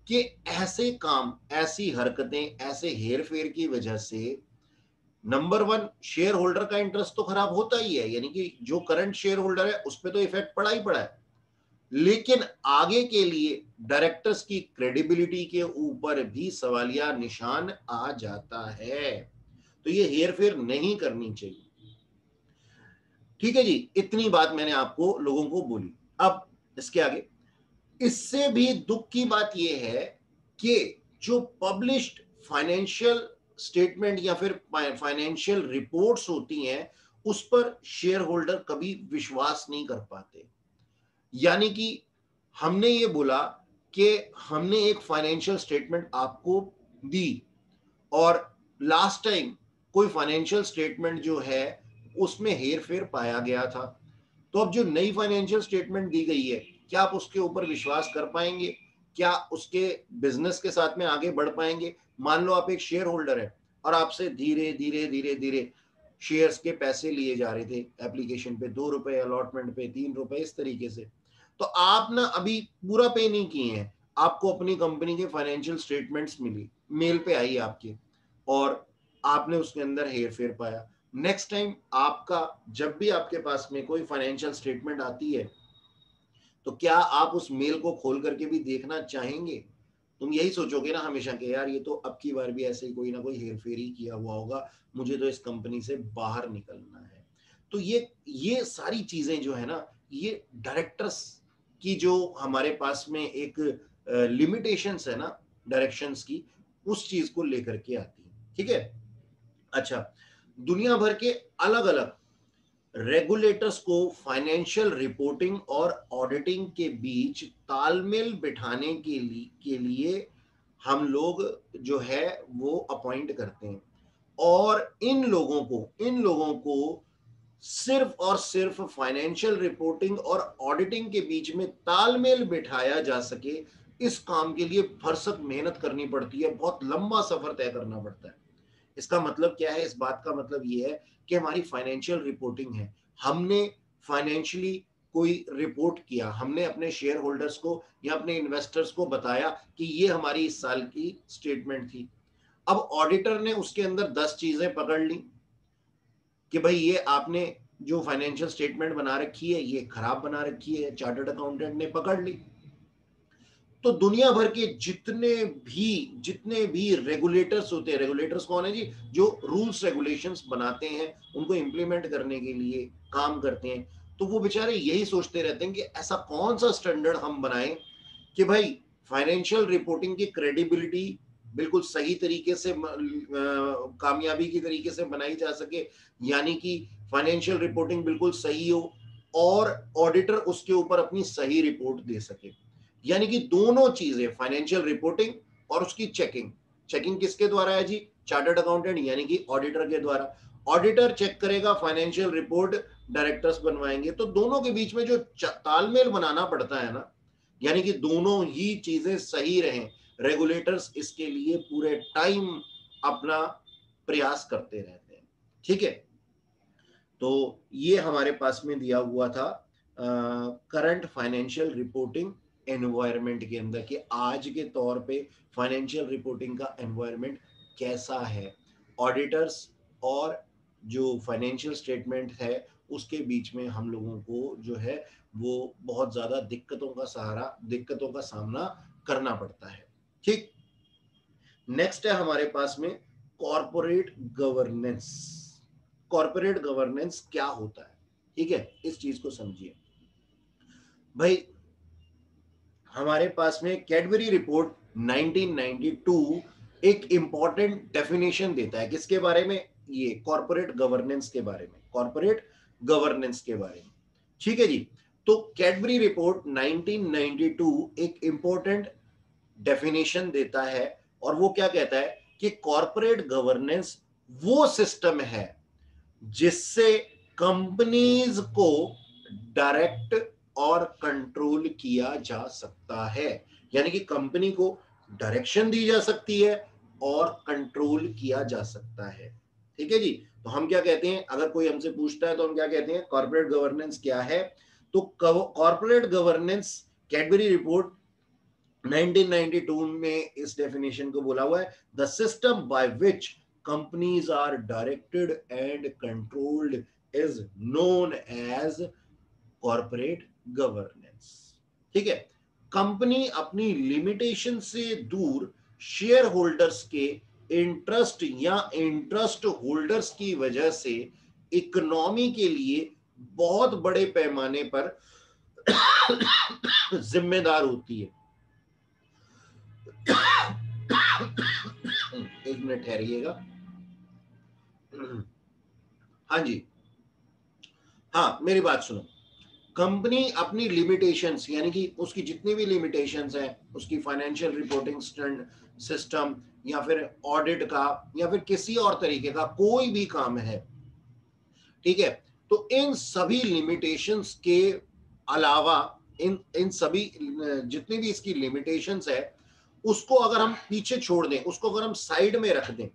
कि ऐसे काम, ऐसी हरकतें, ऐसे हेर फेर की वजह से नंबर वन शेयर होल्डर का इंटरेस्ट तो खराब होता ही है, यानी कि जो करंट शेयर होल्डर है, उस पर तो इफ़ेक्ट पड़ा ही पड़ा है। लेकिन आगे के लिए डायरेक्टर्स की क्रेडिबिलिटी के ऊपर भी सवालिया निशान आ जाता है। तो ये हेर फेर नहीं करनी चाहिए। ठीक है जी, इतनी बात मैंने आपको, लोगों को बोली। अब इसके आगे। इससे भी दुख की बात यह है कि जो पब्लिश्ड फाइनेंशियल स्टेटमेंट या फिर फाइनेंशियल रिपोर्ट्स होती हैं, उस पर शेयर होल्डर कभी विश्वास नहीं कर पाते। यानी कि हमने ये बोला कि हमने एक फाइनेंशियल स्टेटमेंट आपको दी और लास्ट टाइम कोई फाइनेंशियल स्टेटमेंट जो है, उसमें हेर फेर पाया गया था। तो अब जो नई फाइनेंशियल स्टेटमेंट दी गई है, क्या आप उसके ऊपर विश्वास कर पाएँगे? क्या उसके बिज़नेस के साथ में आगे बढ़ पाएँगे? मान लो आप एक शेयर होल्डर है और आपसे धीरे धीरे धीरे धीरे शेयर्स के पैसे लिए जा रहे थे एप्लीकेशन पे दो रुपए अलॉटमेंट पे तीन रुपए, इस तरीके से। तो आप ना अभी पूरा पे नहीं किए हैं, आपको अपनी कंपनी के फाइनेंशियल स्टेटमेंट्स मिली मेल पे आई आपके, और आपने उसके अंदर हेर फेर पाया। नेक्स्ट टाइम आपका, जब भी आपके पास में कोई फाइनेंशियल स्टेटमेंट आती है तो क्या आप उस मेल को खोल करके भी देखना चाहेंगे? तुम यही सोचोगे ना हमेशा कि यार, ये तो अब की बार भी ऐसे ही कोई ना कोई हेर फेर ही किया हुआ होगा, मुझे तो इस कंपनी से बाहर निकलना है। तो ये ये सारी चीज़ें जो है ना, ये डायरेक्टर्स की जो हमारे पास में एक लिमिटेशंस है ना डायरेक्शंस की, उस चीज़ को लेकर के आती है। ठीक है? अच्छा दुनिया भर के अलग अलग रेगुलेटर्स को फाइनेंशियल रिपोर्टिंग और ऑडिटिंग के बीच तालमेल बिठाने के लिए के लिए हम लोग जो है वो अपॉइंट करते हैं। और इन लोगों को, इन लोगों को सिर्फ़ और सिर्फ़ फाइनेंशियल रिपोर्टिंग और ऑडिटिंग के बीच में तालमेल बिठाया जा सके, इस काम के लिए भरसक मेहनत करनी पड़ती है, बहुत लंबा सफ़र तय करना पड़ता है। इसका मतलब क्या है? इस बात का मतलब ये है कि हमारी फाइनेंशियल रिपोर्टिंग है। हमने फाइनेंशियली कोई रिपोर्ट किया, हमने अपने शेयर होल्डर्स को या अपने इन्वेस्टर्स को बताया कि ये हमारी इस साल की स्टेटमेंट थी। अब ऑडिटर ने उसके अंदर दस चीज़ें पकड़ ली कि भाई ये आपने जो फाइनेंशियल स्टेटमेंट बना रखी है, ये खराब बना रखी है चार्टर्ड अकाउंटेंट ने पकड़ ली। तो दुनिया भर के जितने भी जितने भी रेगुलेटर्स होते हैं रेगुलेटर्स कौन है जी? जो रूल्स रेगुलेशंस बनाते हैं, उनको इंप्लीमेंट करने के लिए काम करते हैं। तो वो बेचारे यही सोचते रहते हैं कि ऐसा कौन सा स्टैंडर्ड हम बनाएँ कि भाई फाइनेंशियल रिपोर्टिंग की क्रेडिबिलिटी बिल्कुल सही तरीके से कामयाबी के तरीके से बनाई जा सके, यानी कि फाइनेंशियल रिपोर्टिंग बिल्कुल सही हो और ऑडिटर उसके ऊपर अपनी सही रिपोर्ट दे सके। यानी कि दोनों चीज़ें फाइनेंशियल रिपोर्टिंग और उसकी चेकिंग चेकिंग किसके द्वारा है जी? चार्टर्ड अकाउंटेंट यानी कि ऑडिटर के द्वारा। ऑडिटर चेक करेगा फाइनेंशियल रिपोर्ट डायरेक्टर्स बनवाएँगे। तो दोनों के बीच में जो तालमेल बनाना पड़ता है ना, यानी कि दोनों ही चीज़ें सही रहें रेगुलेटर्स इसके लिए पूरे टाइम अपना प्रयास करते रहते हैं। ठीक है? तो ये हमारे पास में दिया हुआ था करंट फाइनेंशियल रिपोर्टिंग एनवायरमेंट के अंदर कि आज के तौर पे फाइनेंशियल रिपोर्टिंग का एनवायरमेंट कैसा है? ऑडिटर्स और जो फाइनेंशियल स्टेटमेंट है, उसके बीच में हम लोगों को जो है, वो बहुत ज़्यादा दिक्कतों का सहारा, दिक्कतों का सामना करना पड़ता है। ठीक? नेक्स्ट है हमारे पास में कॉरपोरेट गवर्नेंस कॉरपोरेट गवर्नेंस क्या होता है? ठीक है? इस चीज़ को समझिए। भाई हमारे पास में कैडबरी रिपोर्ट 1992 एक इंपॉर्टेंट डेफिनेशन देता है। किसके बारे में? ये कॉरपोरेट गवर्नेंस के बारे में। कॉरपोरेट गवर्नेंस के बारे में। ठीक है जी? तो कैडबरी रिपोर्ट 1992 एक इंपॉर्टेंट डेफिनेशन देता है और वो क्या कहता है कि कॉरपोरेट गवर्नेंस वो सिस्टम है जिससे कंपनीज़ को डायरेक्ट और कंट्रोल किया जा सकता है। यानी कि कंपनी को डायरेक्शन दी जा सकती है और कंट्रोल किया जा सकता है। ठीक है जी? तो हम क्या कहते हैं? अगर कोई हमसे पूछता है तो हम क्या कहते हैं? कॉर्पोरेट गवर्नेंस क्या है? तो कॉर्पोरेट गवर्नेंस कैडबरी रिपोर्ट 1992 में इस डेफिनेशन को बोला हुआ है। The system by which companies are directed and controlled is known as corporate governance ठीक है? कंपनी अपनी लिमिटेशन से दूर शेयर होल्डर्स के इंटरेस्ट या इंटरेस्ट होल्डर्स की वजह से इकोनॉमी के लिए बहुत बड़े पैमाने पर जिम्मेदार होती है। एक मिनट, ठहरिएगा। हाँ जी। हाँ मेरी बात सुनो। कंपनी अपनी लिमिटेशंस यानी कि उसकी जितनी भी लिमिटेशंस हैं, उसकी फाइनेंशियल रिपोर्टिंग सिस्टम या फिर ऑडिट का, या फिर किसी और तरीके का कोई भी काम है, ठीक है? तो इन सभी लिमिटेशंस के अलावा, इन इन सभी, जितनी भी इसकी लिमिटेशंस है, उसको अगर हम पीछे छोड़ दें, उसको अगर हम साइड में रख दें,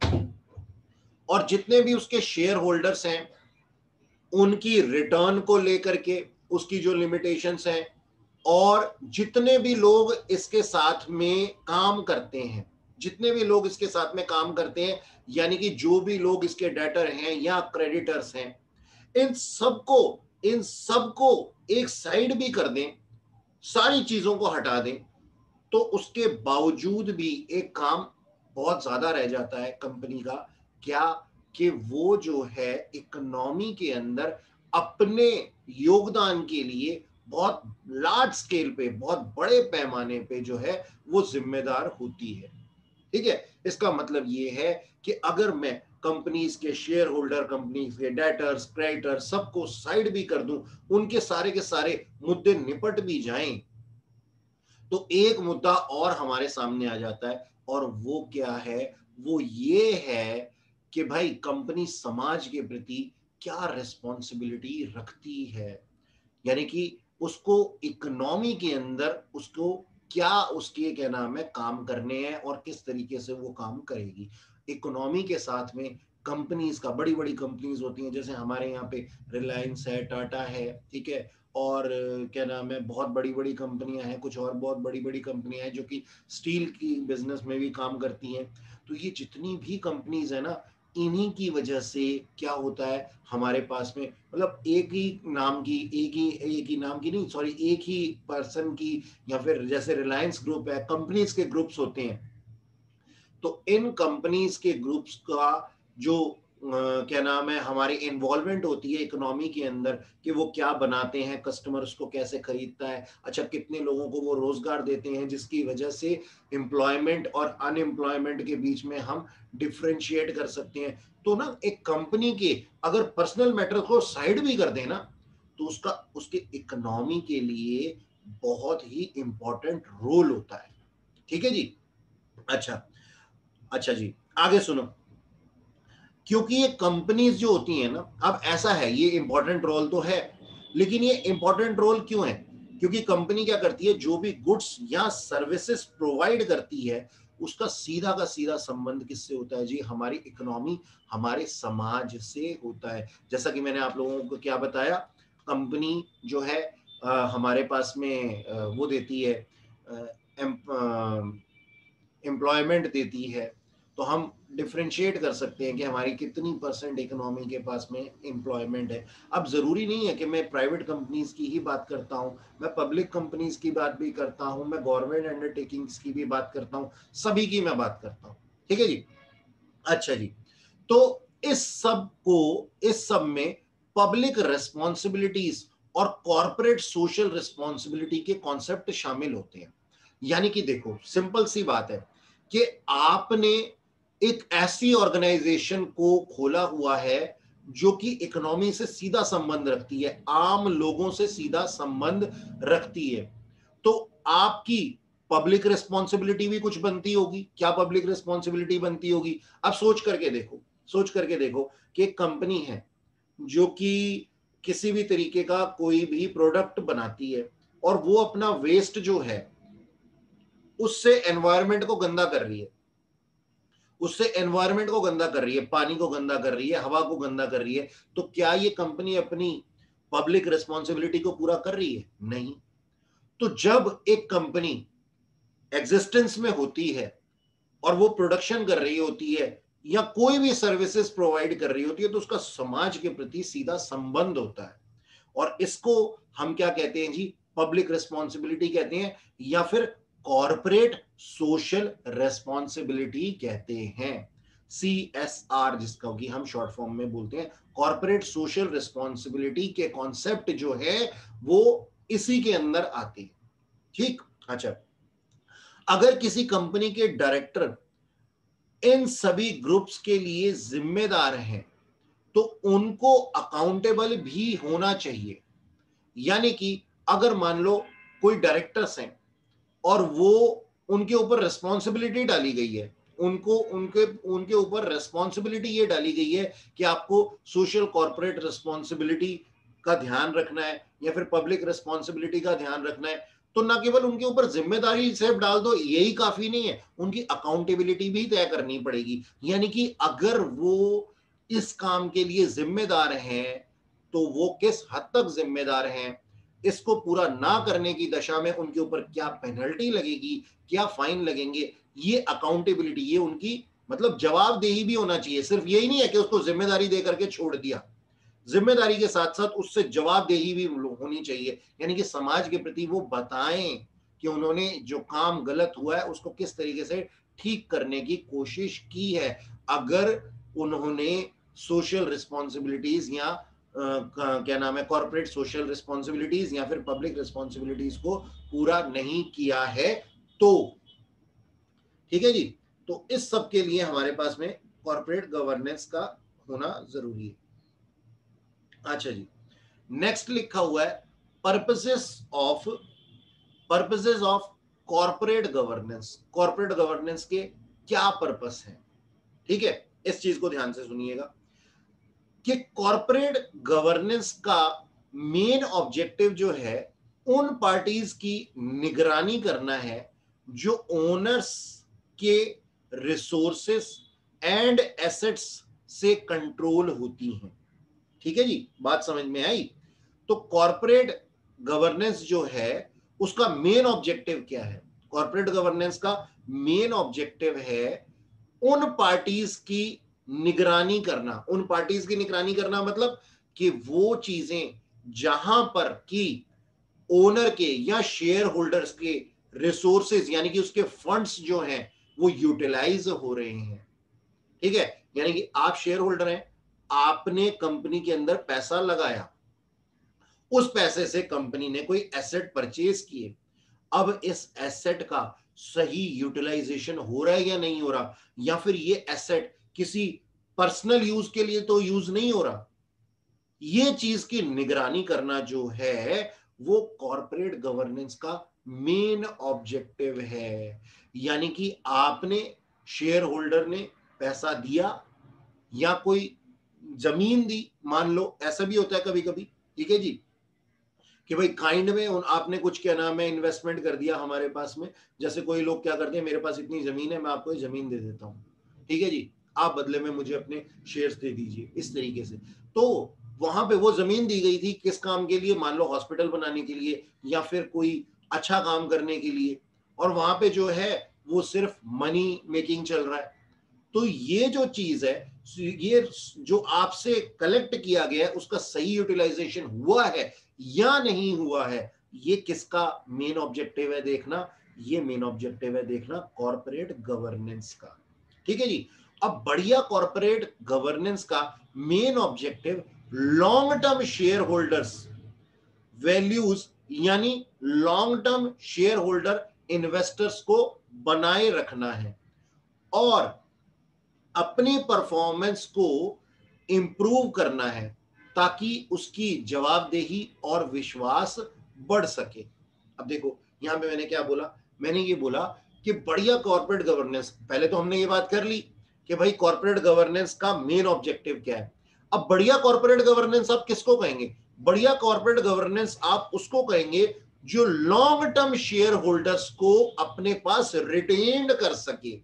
और जितने भी उसके शेयर होल्डर्स हैं, उनकी रिटर्न को लेकर के उसकी जो लिमिटेशंस हैं, और जितने भी लोग इसके साथ में काम करते हैं, जितने भी लोग इसके साथ में काम करते हैं, यानी कि जो भी लोग इसके डेटर हैं या क्रेडिटर्स हैं, इन सबको इन सबको एक साइड भी कर दें, सारी चीज़ों को हटा दें तो उसके बावजूद भी एक काम बहुत ज़्यादा रह जाता है कंपनी का, क्या कि वो जो है इकोनॉमी के अंदर अपने योगदान के लिए बहुत लार्ज स्केल पे, बहुत बड़े पैमाने पे जो है, वो जिम्मेदार होती है। ठीक है? इसका मतलब ये है कि अगर मैं कंपनीज़ के शेयर होल्डर कंपनीज़ के डेटर्स क्रेडिटर सबको साइड भी कर दूँ, उनके सारे के सारे मुद्दे निपट भी जाएँ तो एक मुद्दा और हमारे सामने आ जाता है, और वो क्या है? वो ये है कि भाई कंपनी समाज के प्रति क्या रिस्पॉन्सिबिलिटी रखती है? यानी कि उसको इकोनॉमी के अंदर उसको क्या उसके, क्या नाम है, काम करने हैं और किस तरीके से वो काम करेगी? इकोनॉमी के साथ में कंपनीज़ का बड़ी बड़ी कंपनीज़ होती हैं, जैसे हमारे यहाँ पे रिलायंस है टाटा है, ठीक है? और क्या नाम है, बहुत बड़ी बड़ी कंपनियाँ हैं, कुछ और बहुत बड़ी बड़ी कंपनियाँ हैं, जो कि स्टील की बिज़नेस में भी काम करती हैं। तो ये जितनी भी कंपनीज़ है ना इन्हीं की वजह से क्या होता है, हमारे पास में मतलब एक ही नाम की, एक ही एक ही नाम की नहीं सॉरी एक ही पर्सन की या फिर जैसे रिलायंस ग्रुप है कंपनीज़ के ग्रुप्स होते हैं। तो इन कंपनीज़ के ग्रुप्स का जो क्या नाम है, हमारी इन्वॉल्वमेंट होती है इकोनॉमी के अंदर कि वो क्या बनाते हैं कस्टमर उसको कैसे खरीदता है अच्छा कितने लोगों को वो रोज़गार देते हैं जिसकी वजह से एम्प्लॉयमेंट और अनएम्प्लॉयमेंट के बीच में हम डिफ्रेंशिएट कर सकते हैं। तो ना एक कंपनी के अगर पर्सनल मैटर को साइड भी कर देना तो उसका, उसके इकोनॉमी के लिए बहुत ही इंपॉर्टेंट रोल होता है। ठीक है जी? अच्छा अच्छा जी, आगे सुनो। क्योंकि ये कंपनीज़ जो होती हैं ना अब ऐसा है ये इंपॉर्टेंट रोल तो है लेकिन ये इंपॉर्टेंट रोल क्यों है? क्योंकि कंपनी क्या करती है जो भी गुड्स या सर्विसेज़ प्रोवाइड करती है उसका सीधा का सीधा संबंध किससे होता है? जी हमारी इकोनॉमी हमारे समाज से होता है। जैसा कि मैंने आप लोगों को क्या बताया कंपनी जो है आ, हमारे पास में आ, वो देती है एम्प्लॉयमेंट देती है। तो हम डिफ्रेंशिएट कर सकते हैं कि हमारी कितनी परसेंट इकोनॉमी के पास में एम्प्लॉयमेंट है। अब ज़रूरी नहीं है कि मैं प्राइवेट कंपनीज़ की ही बात करता हूँ, मैं पब्लिक कंपनीज़ की बात भी करता हूँ, मैं गवर्नमेंट अंडरटेकिंग्स की भी बात करता हूँ, सभी की मैं बात करता हूँ। ठीक है जी? अच्छा जी तो इस सबको, इस सब में पब्लिक रिस्पॉन्सिबिलिटीज और कॉरपोरेट सोशल रिस्पॉन्सिबिलिटी के कॉन्सेप्ट शामिल होते हैं। यानी कि देखो सिंपल सी बात है कि आपने एक ऐसी ऑर्गेनाइजेशन को खोला हुआ है जो कि इकोनॉमी से सीधा संबंध रखती है, आम लोगों से सीधा संबंध रखती है। तो आपकी पब्लिक रिस्पॉन्सिबिलिटी भी कुछ बनती होगी, क्या पब्लिक रिस्पॉन्सिबिलिटी बनती होगी? अब सोच करके देखो, सोच करके देखो कि एक कंपनी है जो कि किसी भी तरीके का कोई भी प्रोडक्ट बनाती है और वो अपना वेस्ट जो है, उससे एनवायरमेंट को गंदा कर रही है। उससे एनवायरमेंट को गंदा कर रही है, पानी को गंदा कर रही है, हवा को गंदा कर रही है तो क्या ये कंपनी अपनी पब्लिक रिस्पॉन्सिबिलिटी को पूरा कर रही है? नहीं। तो जब एक कंपनी एग्जिस्टेंस में होती है और वो प्रोडक्शन कर रही होती है या कोई भी सर्विसेज़ प्रोवाइड कर रही होती है तो उसका समाज के प्रति सीधा संबंध होता है। और इसको हम क्या कहते हैं जी? पब्लिक रिस्पॉन्सिबिलिटी कहते हैं या फिर कॉरपोरेट सोशल रेस्पॉन्सिबिलिटी कहते हैं। सी एस आर जिसका कि हम शॉर्ट फॉर्म में बोलते हैं, कॉरपोरेट सोशल रिस्पॉन्सिबिलिटी के कॉन्सेप्ट जो है, वो इसी के अंदर आते हैं। ठीक? अच्छा। अगर किसी कंपनी के डायरेक्टर इन सभी ग्रुप्स के लिए जिम्मेदार हैं तो उनको अकाउंटेबल भी होना चाहिए। यानी कि अगर मान लो कोई डायरेक्टर्स हैं और वो उनके ऊपर रिस्पॉन्सिबिलिटी डाली गई है। उनको, उनके उनके ऊपर रेस्पॉन्सिबिलिटी ये डाली गई है कि आपको सोशल कॉर्पोरेट रिस्पॉन्सिबिलिटी का ध्यान रखना है या फिर पब्लिक रिस्पॉन्सिबिलिटी का ध्यान रखना है। तो ना केवल उनके ऊपर ज़िम्मेदारी सिर्फ़ डाल दो, यही काफ़ी नहीं है, उनकी अकाउंटेबिलिटी भी तय करनी पड़ेगी। यानी कि अगर वो इस काम के लिए जिम्मेदार हैं तो वो किस हद तक जिम्मेदार हैं इसको पूरा ना करने की दशा में उनके ऊपर क्या पेनल्टी लगेगी, क्या फाइन लगेंगे, ये अकाउंटेबिलिटी ये उनकी मतलब जवाबदेही भी होना चाहिए। सिर्फ़ यही नहीं है कि उसको ज़िम्मेदारी दे करके छोड़ दिया। ज़िम्मेदारी के साथ साथ उससे जवाबदेही भी होनी चाहिए। यानी कि समाज के प्रति वो बताएँ कि उन्होंने जो काम गलत हुआ है, उसको किस तरीके से ठीक करने की कोशिश की है। अगर उन्होंने सोशल रिस्पॉन्सिबिलिटीज या क्या नाम है कॉरपोरेट सोशल रिस्पॉन्सिबिलिटीज या फिर पब्लिक रिस्पॉन्सिबिलिटीज को पूरा नहीं किया है तो। ठीक है जी? तो इस सब के लिए हमारे पास में कॉरपोरेट गवर्नेंस का होना ज़रूरी है। अच्छा जी। नेक्स्ट लिखा हुआ है purposes of purposes of corporate governance corporate governance के क्या पर्पस हैं? ठीक है? इस चीज़ को ध्यान से सुनिएगा। कि कॉरपोरेट गवर्नेंस का मेन ऑब्जेक्टिव जो है, उन पार्टीज़ की निगरानी करना है, जो ओनर्स के रिसोर्सेस एंड एसेट्स से कंट्रोल होती हैं। ठीक है जी? बात समझ में आई? तो कॉरपोरेट गवर्नेंस जो है, उसका मेन ऑब्जेक्टिव क्या है? कॉरपोरेट गवर्नेंस का मेन ऑब्जेक्टिव है, उन पार्टीज़ की निगरानी करना, उन पार्टीज़ की निगरानी करना मतलब कि वो चीज़ें जहाँ पर की ओनर के या शेयर होल्डर्स के रिसोर्सेज यानी कि उसके फंड्स जो हैं, वो यूटिलाइज हो रहे हैं। ठीक है? यानी कि आप शेयर होल्डर हैं, आपने कंपनी के अंदर पैसा लगाया। उस पैसे से कंपनी ने कोई एसेट परचेज किए। अब इस एसेट का सही यूटिलाइजेशन हो रहा है या नहीं हो रहा? या फिर ये एसेट किसी पर्सनल यूज़ के लिए तो यूज़ नहीं हो रहा। ये चीज़ की निगरानी करना जो है, वो कॉरपोरेट गवर्नेंस का मेन ऑब्जेक्टिव है। यानी कि आपने शेयर होल्डर ने पैसा दिया या कोई ज़मीन दी, मान लो, ऐसा भी होता है कभी कभी ठीक है जी? कि भाई काइंड में उन, आपने कुछ, क्या नाम है इन्वेस्टमेंट कर दिया हमारे पास में। जैसे कोई लोग क्या करते हैं, मेरे पास इतनी ज़मीन है, मैं आपको ज़मीन दे देता हूँ। ठीक है जी? आप बदले में मुझे अपने शेयर्स दे दीजिए, इस तरीके से। तो वहाँ पे वो ज़मीन दी गई थी किस काम के लिए? मान लो हॉस्पिटल बनाने के लिए या फिर कोई अच्छा काम करने के लिए। और वहाँ पे जो है, वो सिर्फ़ मनी मेकिंग चल रहा है। तो ये जो चीज़ है, ये जो आपसे कलेक्ट किया गया है, उसका सही यूटिलाइजेशन हुआ है या नहीं हुआ है, ये किसका मेन ऑब्जेक्टिव है देखना? ये मेन ऑब्जेक्टिव है देखना कॉरपोरेट गवर्नेंस का। ठीक है जी? अब बढ़िया कॉरपोरेट गवर्नेंस का main objective long term share holders values यानी long term share holder investors को बनाए रखना है और अपनी परफॉर्मेंस को इंप्रूव करना है ताकि उसकी जवाबदेही और विश्वास बढ़ सके। अब देखो, यहाँ पे मैंने क्या बोला? मैंने ये बोला कि बढ़िया कॉर्पोरेट गवर्नेंस पहले तो हमने ये बात कर ली कि भाई कॉर्पोरेट गवर्नेंस का मेन ऑब्जेक्टिव क्या है? अब बढ़िया कॉर्पोरेट गवर्नेंस आप किसको कहेंगे? बढ़िया कॉर्पोरेट गवर्नेंस आप उसको कहेंगे जो लॉन्ग टर्म शेयर होल्डर्स को अपने पास रिटेन कर सके।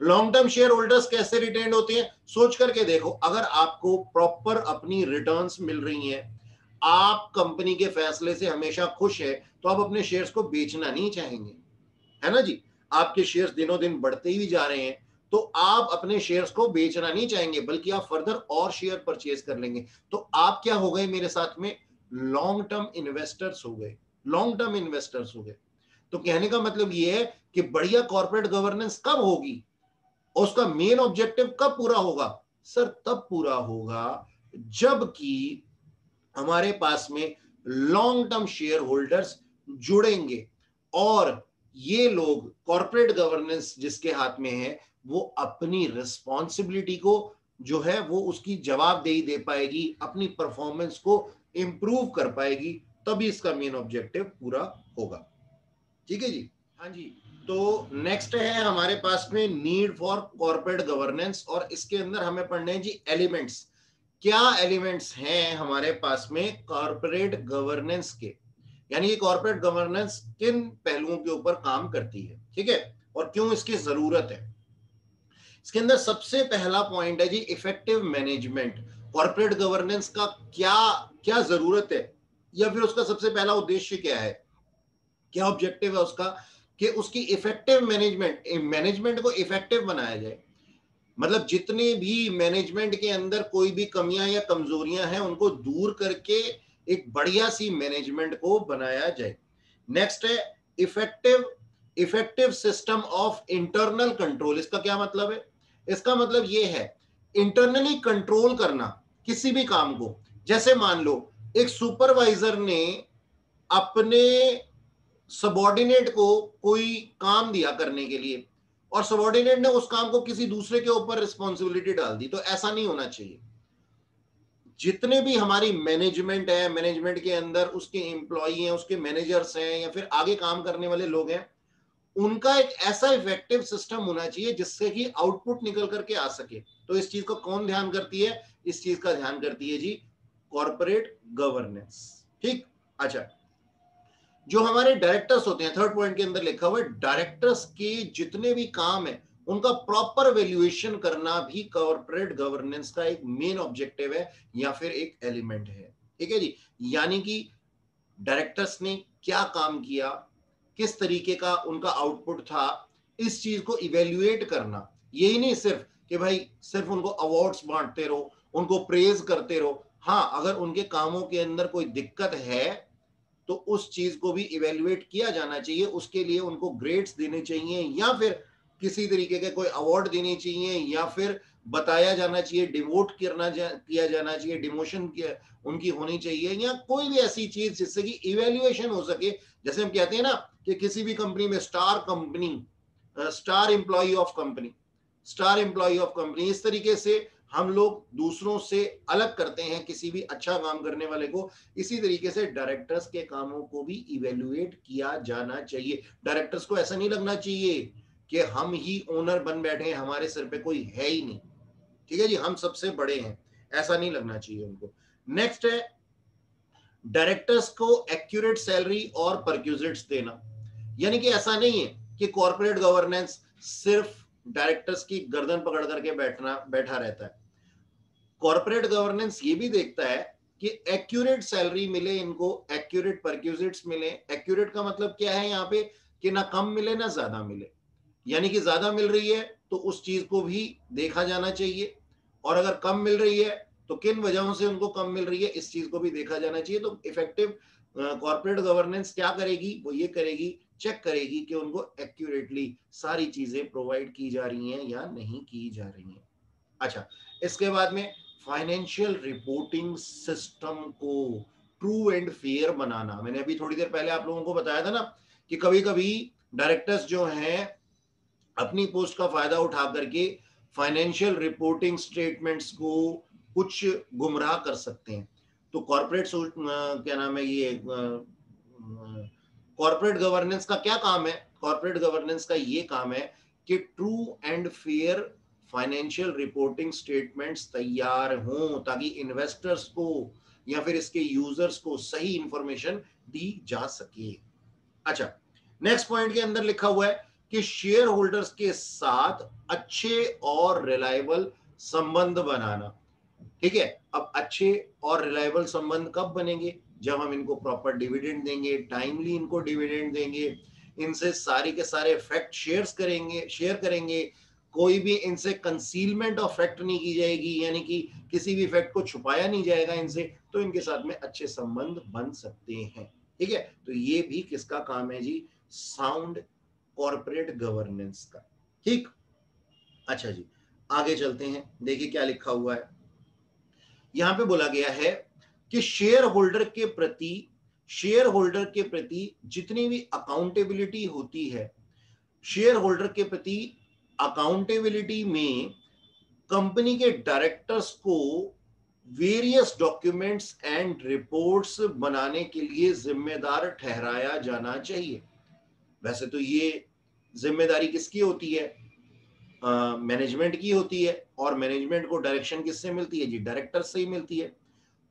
लॉन्ग टर्म शेयर होल्डर्स कैसे रिटेन होते हैं? सोच करके देखो, अगर आपको प्रॉपर अपनी रिटर्न्स मिल रही हैं, आप कंपनी के फैसले से हमेशा खुश है तो आप अपने शेयर्स को बेचना नहीं चाहेंगे। है ना जी? आपके शेयर्स दिनों दिन बढ़ते ही जा रहे हैं तो आप अपने शेयर्स को बेचना नहीं चाहेंगे, बल्कि आप फर्दर और शेयर परचेज कर लेंगे। तो आप क्या हो गए मेरे साथ में? लॉन्ग टर्म इन्वेस्टर्स हो गए। लॉन्ग टर्म इन्वेस्टर्स हो गए। तो कहने का मतलब यह है कि बढ़िया कॉर्पोरेट गवर्नेंस कब होगी? उसका मेन ऑब्जेक्टिव कब पूरा होगा? सर तब पूरा होगा जबकि हमारे पास में लॉन्ग टर्म शेयर होल्डर्स जुड़ेंगे। और ये लोग कॉर्पोरेट गवर्नेंस जिसके हाथ में है वो अपनी रिस्पॉन्सिबिलिटी को जो है, वो उसकी जवाबदेही दे पाएगी, अपनी परफॉर्मेंस को इम्प्रूव कर पाएगी, तभी इसका मेन ऑब्जेक्टिव पूरा होगा। ठीक है जी? हाँ जी। तो नेक्स्ट है हमारे पास में नीड फॉर कॉर्पोरेट गवर्नेंस और इसके अंदर हमें पढ़ने जी एलिमेंट्स क्या एलिमेंट्स हैं हमारे पास में कॉर्पोरेट गवर्नेंस के? यानी ये कॉर्पोरेट गवर्नेंस किन पहलुओं के ऊपर काम करती है? ठीक है? और क्यों इसकी ज़रूरत है? इसके अंदर सबसे पहला पॉइंट है जी इफ़ेक्टिव मैनेजमेंट कॉर्पोरेट गवर्नेंस का क्या क्या ज़रूरत है? या फिर उसका सबसे पहला उद्देश्य क्या है? क्या ऑब्जेक्टिव है उसका? कि उसकी इफ़ेक्टिव मैनेजमेंट मैनेजमेंट को इफ़ेक्टिव बनाया जाए। मतलब जितने भी मैनेजमेंट के अंदर कोई भी कमियाँ या कमजोरियाँ हैं, उनको दूर करके एक बढ़िया सी मैनेजमेंट को बनाया जाए। नेक्स्ट है effective effective system of internal control इसका क्या मतलब है? इसका मतलब ये है इंटरनली कंट्रोल करना किसी भी काम को। जैसे मान लो, एक सुपरवाइजर ने अपने सबॉर्डिनेट को कोई काम दिया करने के लिए और सबॉर्डिनेट ने उस काम को किसी दूसरे के ऊपर रिस्पॉन्सिबिलिटी डाल दी तो ऐसा नहीं होना चाहिए। जितने भी हमारी मैनेजमेंट है मैनेजमेंट के अंदर उसके एम्प्लॉय हैं, उसके मैनेजर्स हैं या फिर आगे काम करने वाले लोग हैं उनका एक ऐसा इफ़ेक्टिव सिस्टम होना चाहिए जिससे कि आउटपुट निकल करके आ सके। तो इस चीज़ का कौन ध्यान करती है? इस चीज़ का ध्यान करती है जी कॉरपोरेट गवर्नेंस ठीक? अच्छा। जो हमारे डायरेक्टर्स होते हैं थर्ड पॉइंट के अंदर लिखा हुआ डायरेक्टर्स के जितने भी काम है, उनका प्रॉपर वैल्यूएशन करना भी कॉर्पोरेट गवर्नेंस का एक मेन ऑब्जेक्टिव है या फिर एक एलिमेंट है। ठीक है जी? यानी कि डायरेक्टर्स ने क्या काम किया? किस तरीके का उनका आउटपुट था इस चीज़ को इवेल्युएट करना। यही नहीं सिर्फ़ कि भाई सिर्फ़ उनको अवार्ड्स बांटते रहो उनको प्रेज करते रहो। हाँ अगर उनके कामों के अंदर कोई दिक्कत है तो उस चीज़ को भी इवेल्युएट किया जाना चाहिए। उसके लिए उनको ग्रेड्स देने चाहिए या फिर किसी तरीके के कोई अवार्ड देने चाहिए या फिर बताया जाना चाहिए डिवोट करना जा, किया जाना चाहिए डिमोशन उनकी होनी चाहिए या कोई भी ऐसी चीज़ जिससे कि इवेल्युएशन हो सके। जैसे हम कहते हैं ना कि किसी भी कंपनी में star company star employ of company star employ of company इस तरीके से हम लोग दूसरों से अलग करते हैं किसी भी अच्छा काम करने वाले को। इसी तरीके से डायरेक्टर्स के कामों को भी इवेल्युएट किया जाना चाहिए। डायरेक्टर्स को ऐसा नहीं लगना चाहिए कि हम ही ओनर बन बैठे हैं, हमारे सिर पे कोई है ही नहीं। ठीक है जी? हम सबसे बड़े हैं। ऐसा नहीं लगना चाहिए उनको। नेक्स्ट है डायरेक्टर्स को एक्यूरेट सैलरी और परक्यूजिट्स देना। यानी कि ऐसा नहीं है कि कॉर्पोरेट गवर्नेंस सिर्फ़ डायरेक्टर्स की गर्दन पकड़ करके बैठना, बैठा रहता है। कॉर्पोरेट गवर्नेंस ये भी देखता है कि एक्यूरेट सैलरी मिले इनको एक्यूरेट परक्यूजिट्स मिले। एक्यूरेट का मतलब क्या है यहाँ पे? कि ना कम मिले, ना ज़्यादा मिले। यानी कि ज़्यादा मिल रही है तो उस चीज़ को भी देखा जाना चाहिए। और अगर कम मिल रही है तो किन वजहों से उनको कम मिल रही है, इस चीज़ को भी देखा जाना चाहिए। तो इफ़ेक्टिव कॉर्पोरेट गवर्नेंस क्या करेगी? वो ये करेगी चेक करेगी कि उनको एक्यूरेटली सारी चीज़ें प्रोवाइड की जा रही हैं या नहीं की जा रही हैं। अच्छा इसके बाद में फाइनेंशियल रिपोर्टिंग सिस्टम को ट्रू एंड फेयर बनाना। मैंने अभी थोड़ी देर पहले आप लोगों को बताया था ना कि कभी कभी डायरेक्टर्स जो हैं, अपनी पोस्ट का फ़ायदा उठा करके फाइनेंशियल रिपोर्टिंग स्टेटमेंट्स को कुछ गुमराह कर सकते हैं। तो कॉर्पोरेट क्या नाम है ये कॉर्पोरेट गवर्नेंस का क्या काम है? कॉर्पोरेट गवर्नेंस का ये काम है कि true and fair financial reporting statements तैयार हों ताकि इन्वेस्टर्स को या फिर इसके यूज़र्स को सही इंफॉर्मेशन दी जा सके। अच्छा नेक्स्ट पॉइंट के अंदर लिखा हुआ है कि शेयर होल्डर्स के साथ अच्छे और रिलायबल संबंध बनाना। ठीक है, अब अच्छे और रिलायबल संबंध कब बनेंगे? जब हम इनको प्रॉपर डिविडेंड देंगे टाइमली इनको डिविडेंड देंगे, इनसे सारे के सारे फैक्ट शेयर करेंगे शेयर करेंगे, कोई भी इनसे कंसीलमेंट ऑफ़ फैक्ट नहीं की जाएगी, यानी कि किसी भी फैक्ट को छुपाया नहीं जाएगा इनसे तो इनके साथ में अच्छे संबंध बन सकते हैं। ठीक है तो ये भी किसका काम है जी? साउंड कॉरपोरेट गवर्नेंस का। ठीक? अच्छा जी, आगे चलते हैं। देखिए क्या लिखा हुआ है। यहाँ पे बोला गया है कि शेयर होल्डर के प्रति शेयर होल्डर के प्रति जितनी भी अकाउंटेबिलिटी होती है शेयर होल्डर के प्रति अकाउंटेबिलिटी में कंपनी के डायरेक्टर्स को वेरियस डॉक्यूमेंट्स एंड रिपोर्ट्स बनाने के लिए जिम्मेदार ठहराया जाना चाहिए। वैसे तो ये ज़िम्मेदारी किसकी होती है? मैनेजमेंट की होती है और मैनेजमेंट को डायरेक्शन किससे मिलती है? जी डायरेक्टर से ही मिलती है।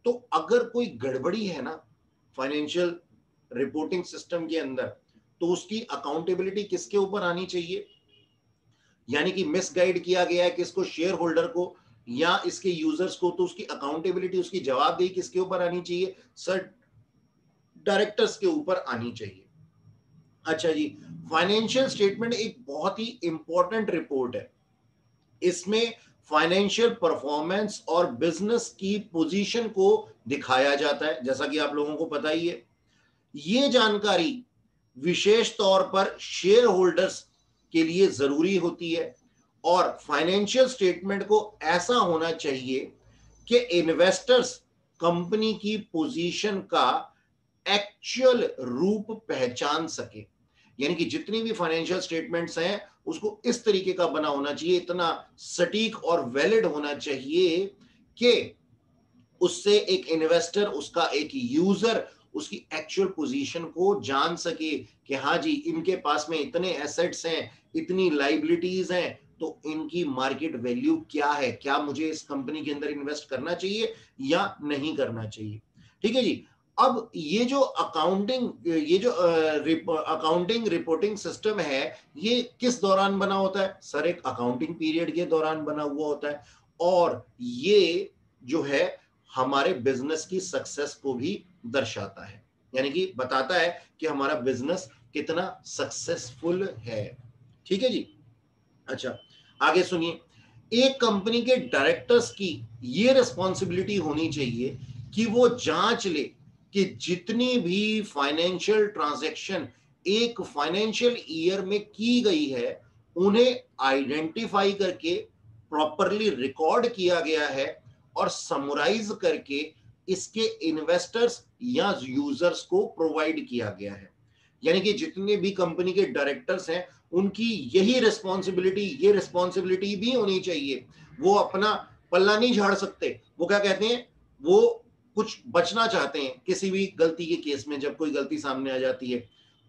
तो अगर कोई गड़बड़ी है ना फाइनेंशियल रिपोर्टिंग सिस्टम के अंदर तो उसकी अकाउंटेबिलिटी किसके ऊपर आनी चाहिए? यानी कि मिसगाइड किया गया है किसको? शेयर होल्डर को या इसके यूज़र्स को? तो उसकी अकाउंटेबिलिटी उसकी जवाबदेही किसके ऊपर आनी चाहिए? सर डायरेक्टर्स के ऊपर आनी चाहिए। अच्छा जी फाइनेंशियल स्टेटमेंट एक बहुत ही इंपॉर्टेंट रिपोर्ट है। इसमें फाइनेंशियल परफॉर्मेंस और बिज़नेस की पोजीशन को दिखाया जाता है, जैसा कि आप लोगों को पता ही है। ये जानकारी विशेष तौर पर शेयर होल्डर्स के लिए ज़रूरी होती है और फाइनेंशियल स्टेटमेंट को ऐसा होना चाहिए कि इन्वेस्टर्स कंपनी की पोजीशन का एक्चुअल रूप पहचान सके। यानी कि जितनी भी फाइनेंशियल स्टेटमेंट्स हैं, उसको इस तरीके का बना होना चाहिए, इतना सटीक और वैलिड होना चाहिए कि उससे एक इन्वेस्टर उसका एक यूज़र उसकी एक्चुअल पोजीशन को जान सके कि हाँ जी, इनके पास में इतने एसेट्स हैं, इतनी लाइबिलिटीज हैं तो इनकी मार्केट वैल्यू क्या है? क्या मुझे इस कंपनी के अंदर इन्वेस्ट करना चाहिए या नहीं करना चाहिए? ठीक है जी? अब ये जो अकाउंटिंग ये जो अकाउंटिंग रिपोर्टिंग सिस्टम है, ये किस दौरान बना होता है? सर, एक अकाउंटिंग पीरियड के दौरान बना हुआ होता है। और ये जो है, हमारे बिज़नेस की सक्सेस को भी दर्शाता है। यानी कि बताता है कि हमारा बिज़नेस कितना सक्सेसफुल है। ठीक है जी? अच्छा आगे सुनिए। एक कंपनी के डायरेक्टर्स की ये रिस्पॉन्सिबिलिटी होनी चाहिए कि वो जाँच ले कि जितनी भी फाइनेंशियल ट्रांजैक्शन एक फाइनेंशियल ईयर में की गई है, उन्हें आइडेंटिफाई करके प्रॉपरली रिकॉर्ड किया गया है और समराइज करके इसके इन्वेस्टर्स या यूज़र्स को प्रोवाइड किया गया है। यानी कि जितने भी कंपनी के डायरेक्टर्स हैं, उनकी यही रिस्पॉन्सिबिलिटी ये रिस्पॉन्सिबिलिटी भी होनी चाहिए। वो अपना पल्ला नहीं झाड़ सकते। वो क्या कहते हैं? वो कुछ बचना चाहते हैं, किसी भी गलती के केस में जब कोई गलती सामने आ जाती है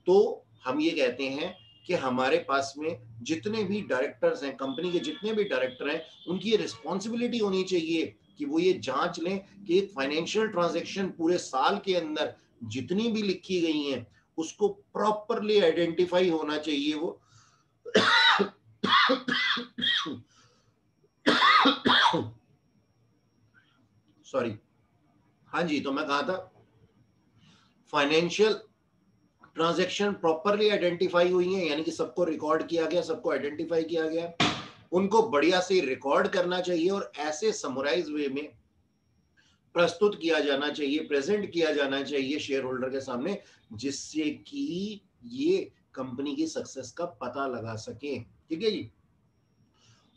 तो हम ये कहते हैं कि हमारे पास में जितने भी डायरेक्टर्स हैं कंपनी के जितने भी डायरेक्टर हैं, उनकी ये रिस्पॉन्सिबिलिटी होनी चाहिए कि वो ये जाँच लें कि एक फाइनेंशियल ट्रांजेक्शन पूरे साल के अंदर जितनी भी लिखी गई हैं, उसको प्रॉपरली आइडेंटिफाई होना चाहिए वो। सॉरी हाँ जी तो मैं कहा था फाइनेंशियल ट्रांजेक्शन प्रॉपरली आइडेंटिफाई हुई है, यानी कि सबको रिकॉर्ड किया गया, सबको आइडेंटिफाई किया गया। उनको बढ़िया से रिकॉर्ड करना चाहिए और ऐसे समराइज वे में प्रस्तुत किया जाना चाहिए प्रेजेंट किया जाना चाहिए शेयर होल्डर के सामने, जिससे कि ये कंपनी की सक्सेस का पता लगा सके। ठीक है जी?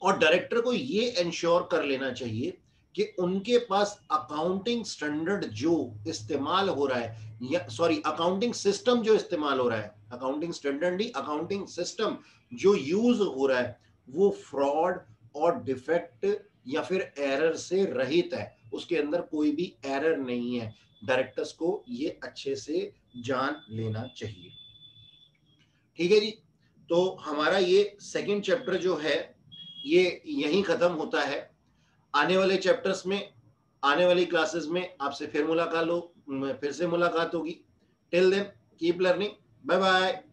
और डायरेक्टर को ये इंश्योर कर लेना चाहिए कि उनके पास अकाउंटिंग स्टैंडर्ड जो इस्तेमाल हो रहा है सॉरी अकाउंटिंग सिस्टम जो इस्तेमाल हो रहा है अकाउंटिंग स्टैंडर्ड नहीं अकाउंटिंग सिस्टम जो यूज़ हो रहा है, वो फ्रॉड और डिफेक्ट या फिर एरर से रहित है। उसके अंदर कोई भी एरर नहीं है। डायरेक्टर्स को ये अच्छे से जान लेना चाहिए। ठीक है जी? तो हमारा ये सेकंड चैप्टर जो है, ये यहीं खत्म होता है। आने वाले चैप्टर्स में, आने वाली क्लासेस में आपसे फिर मुलाकात हो फिर से मुलाकात होगी। Till then keep learning bye bye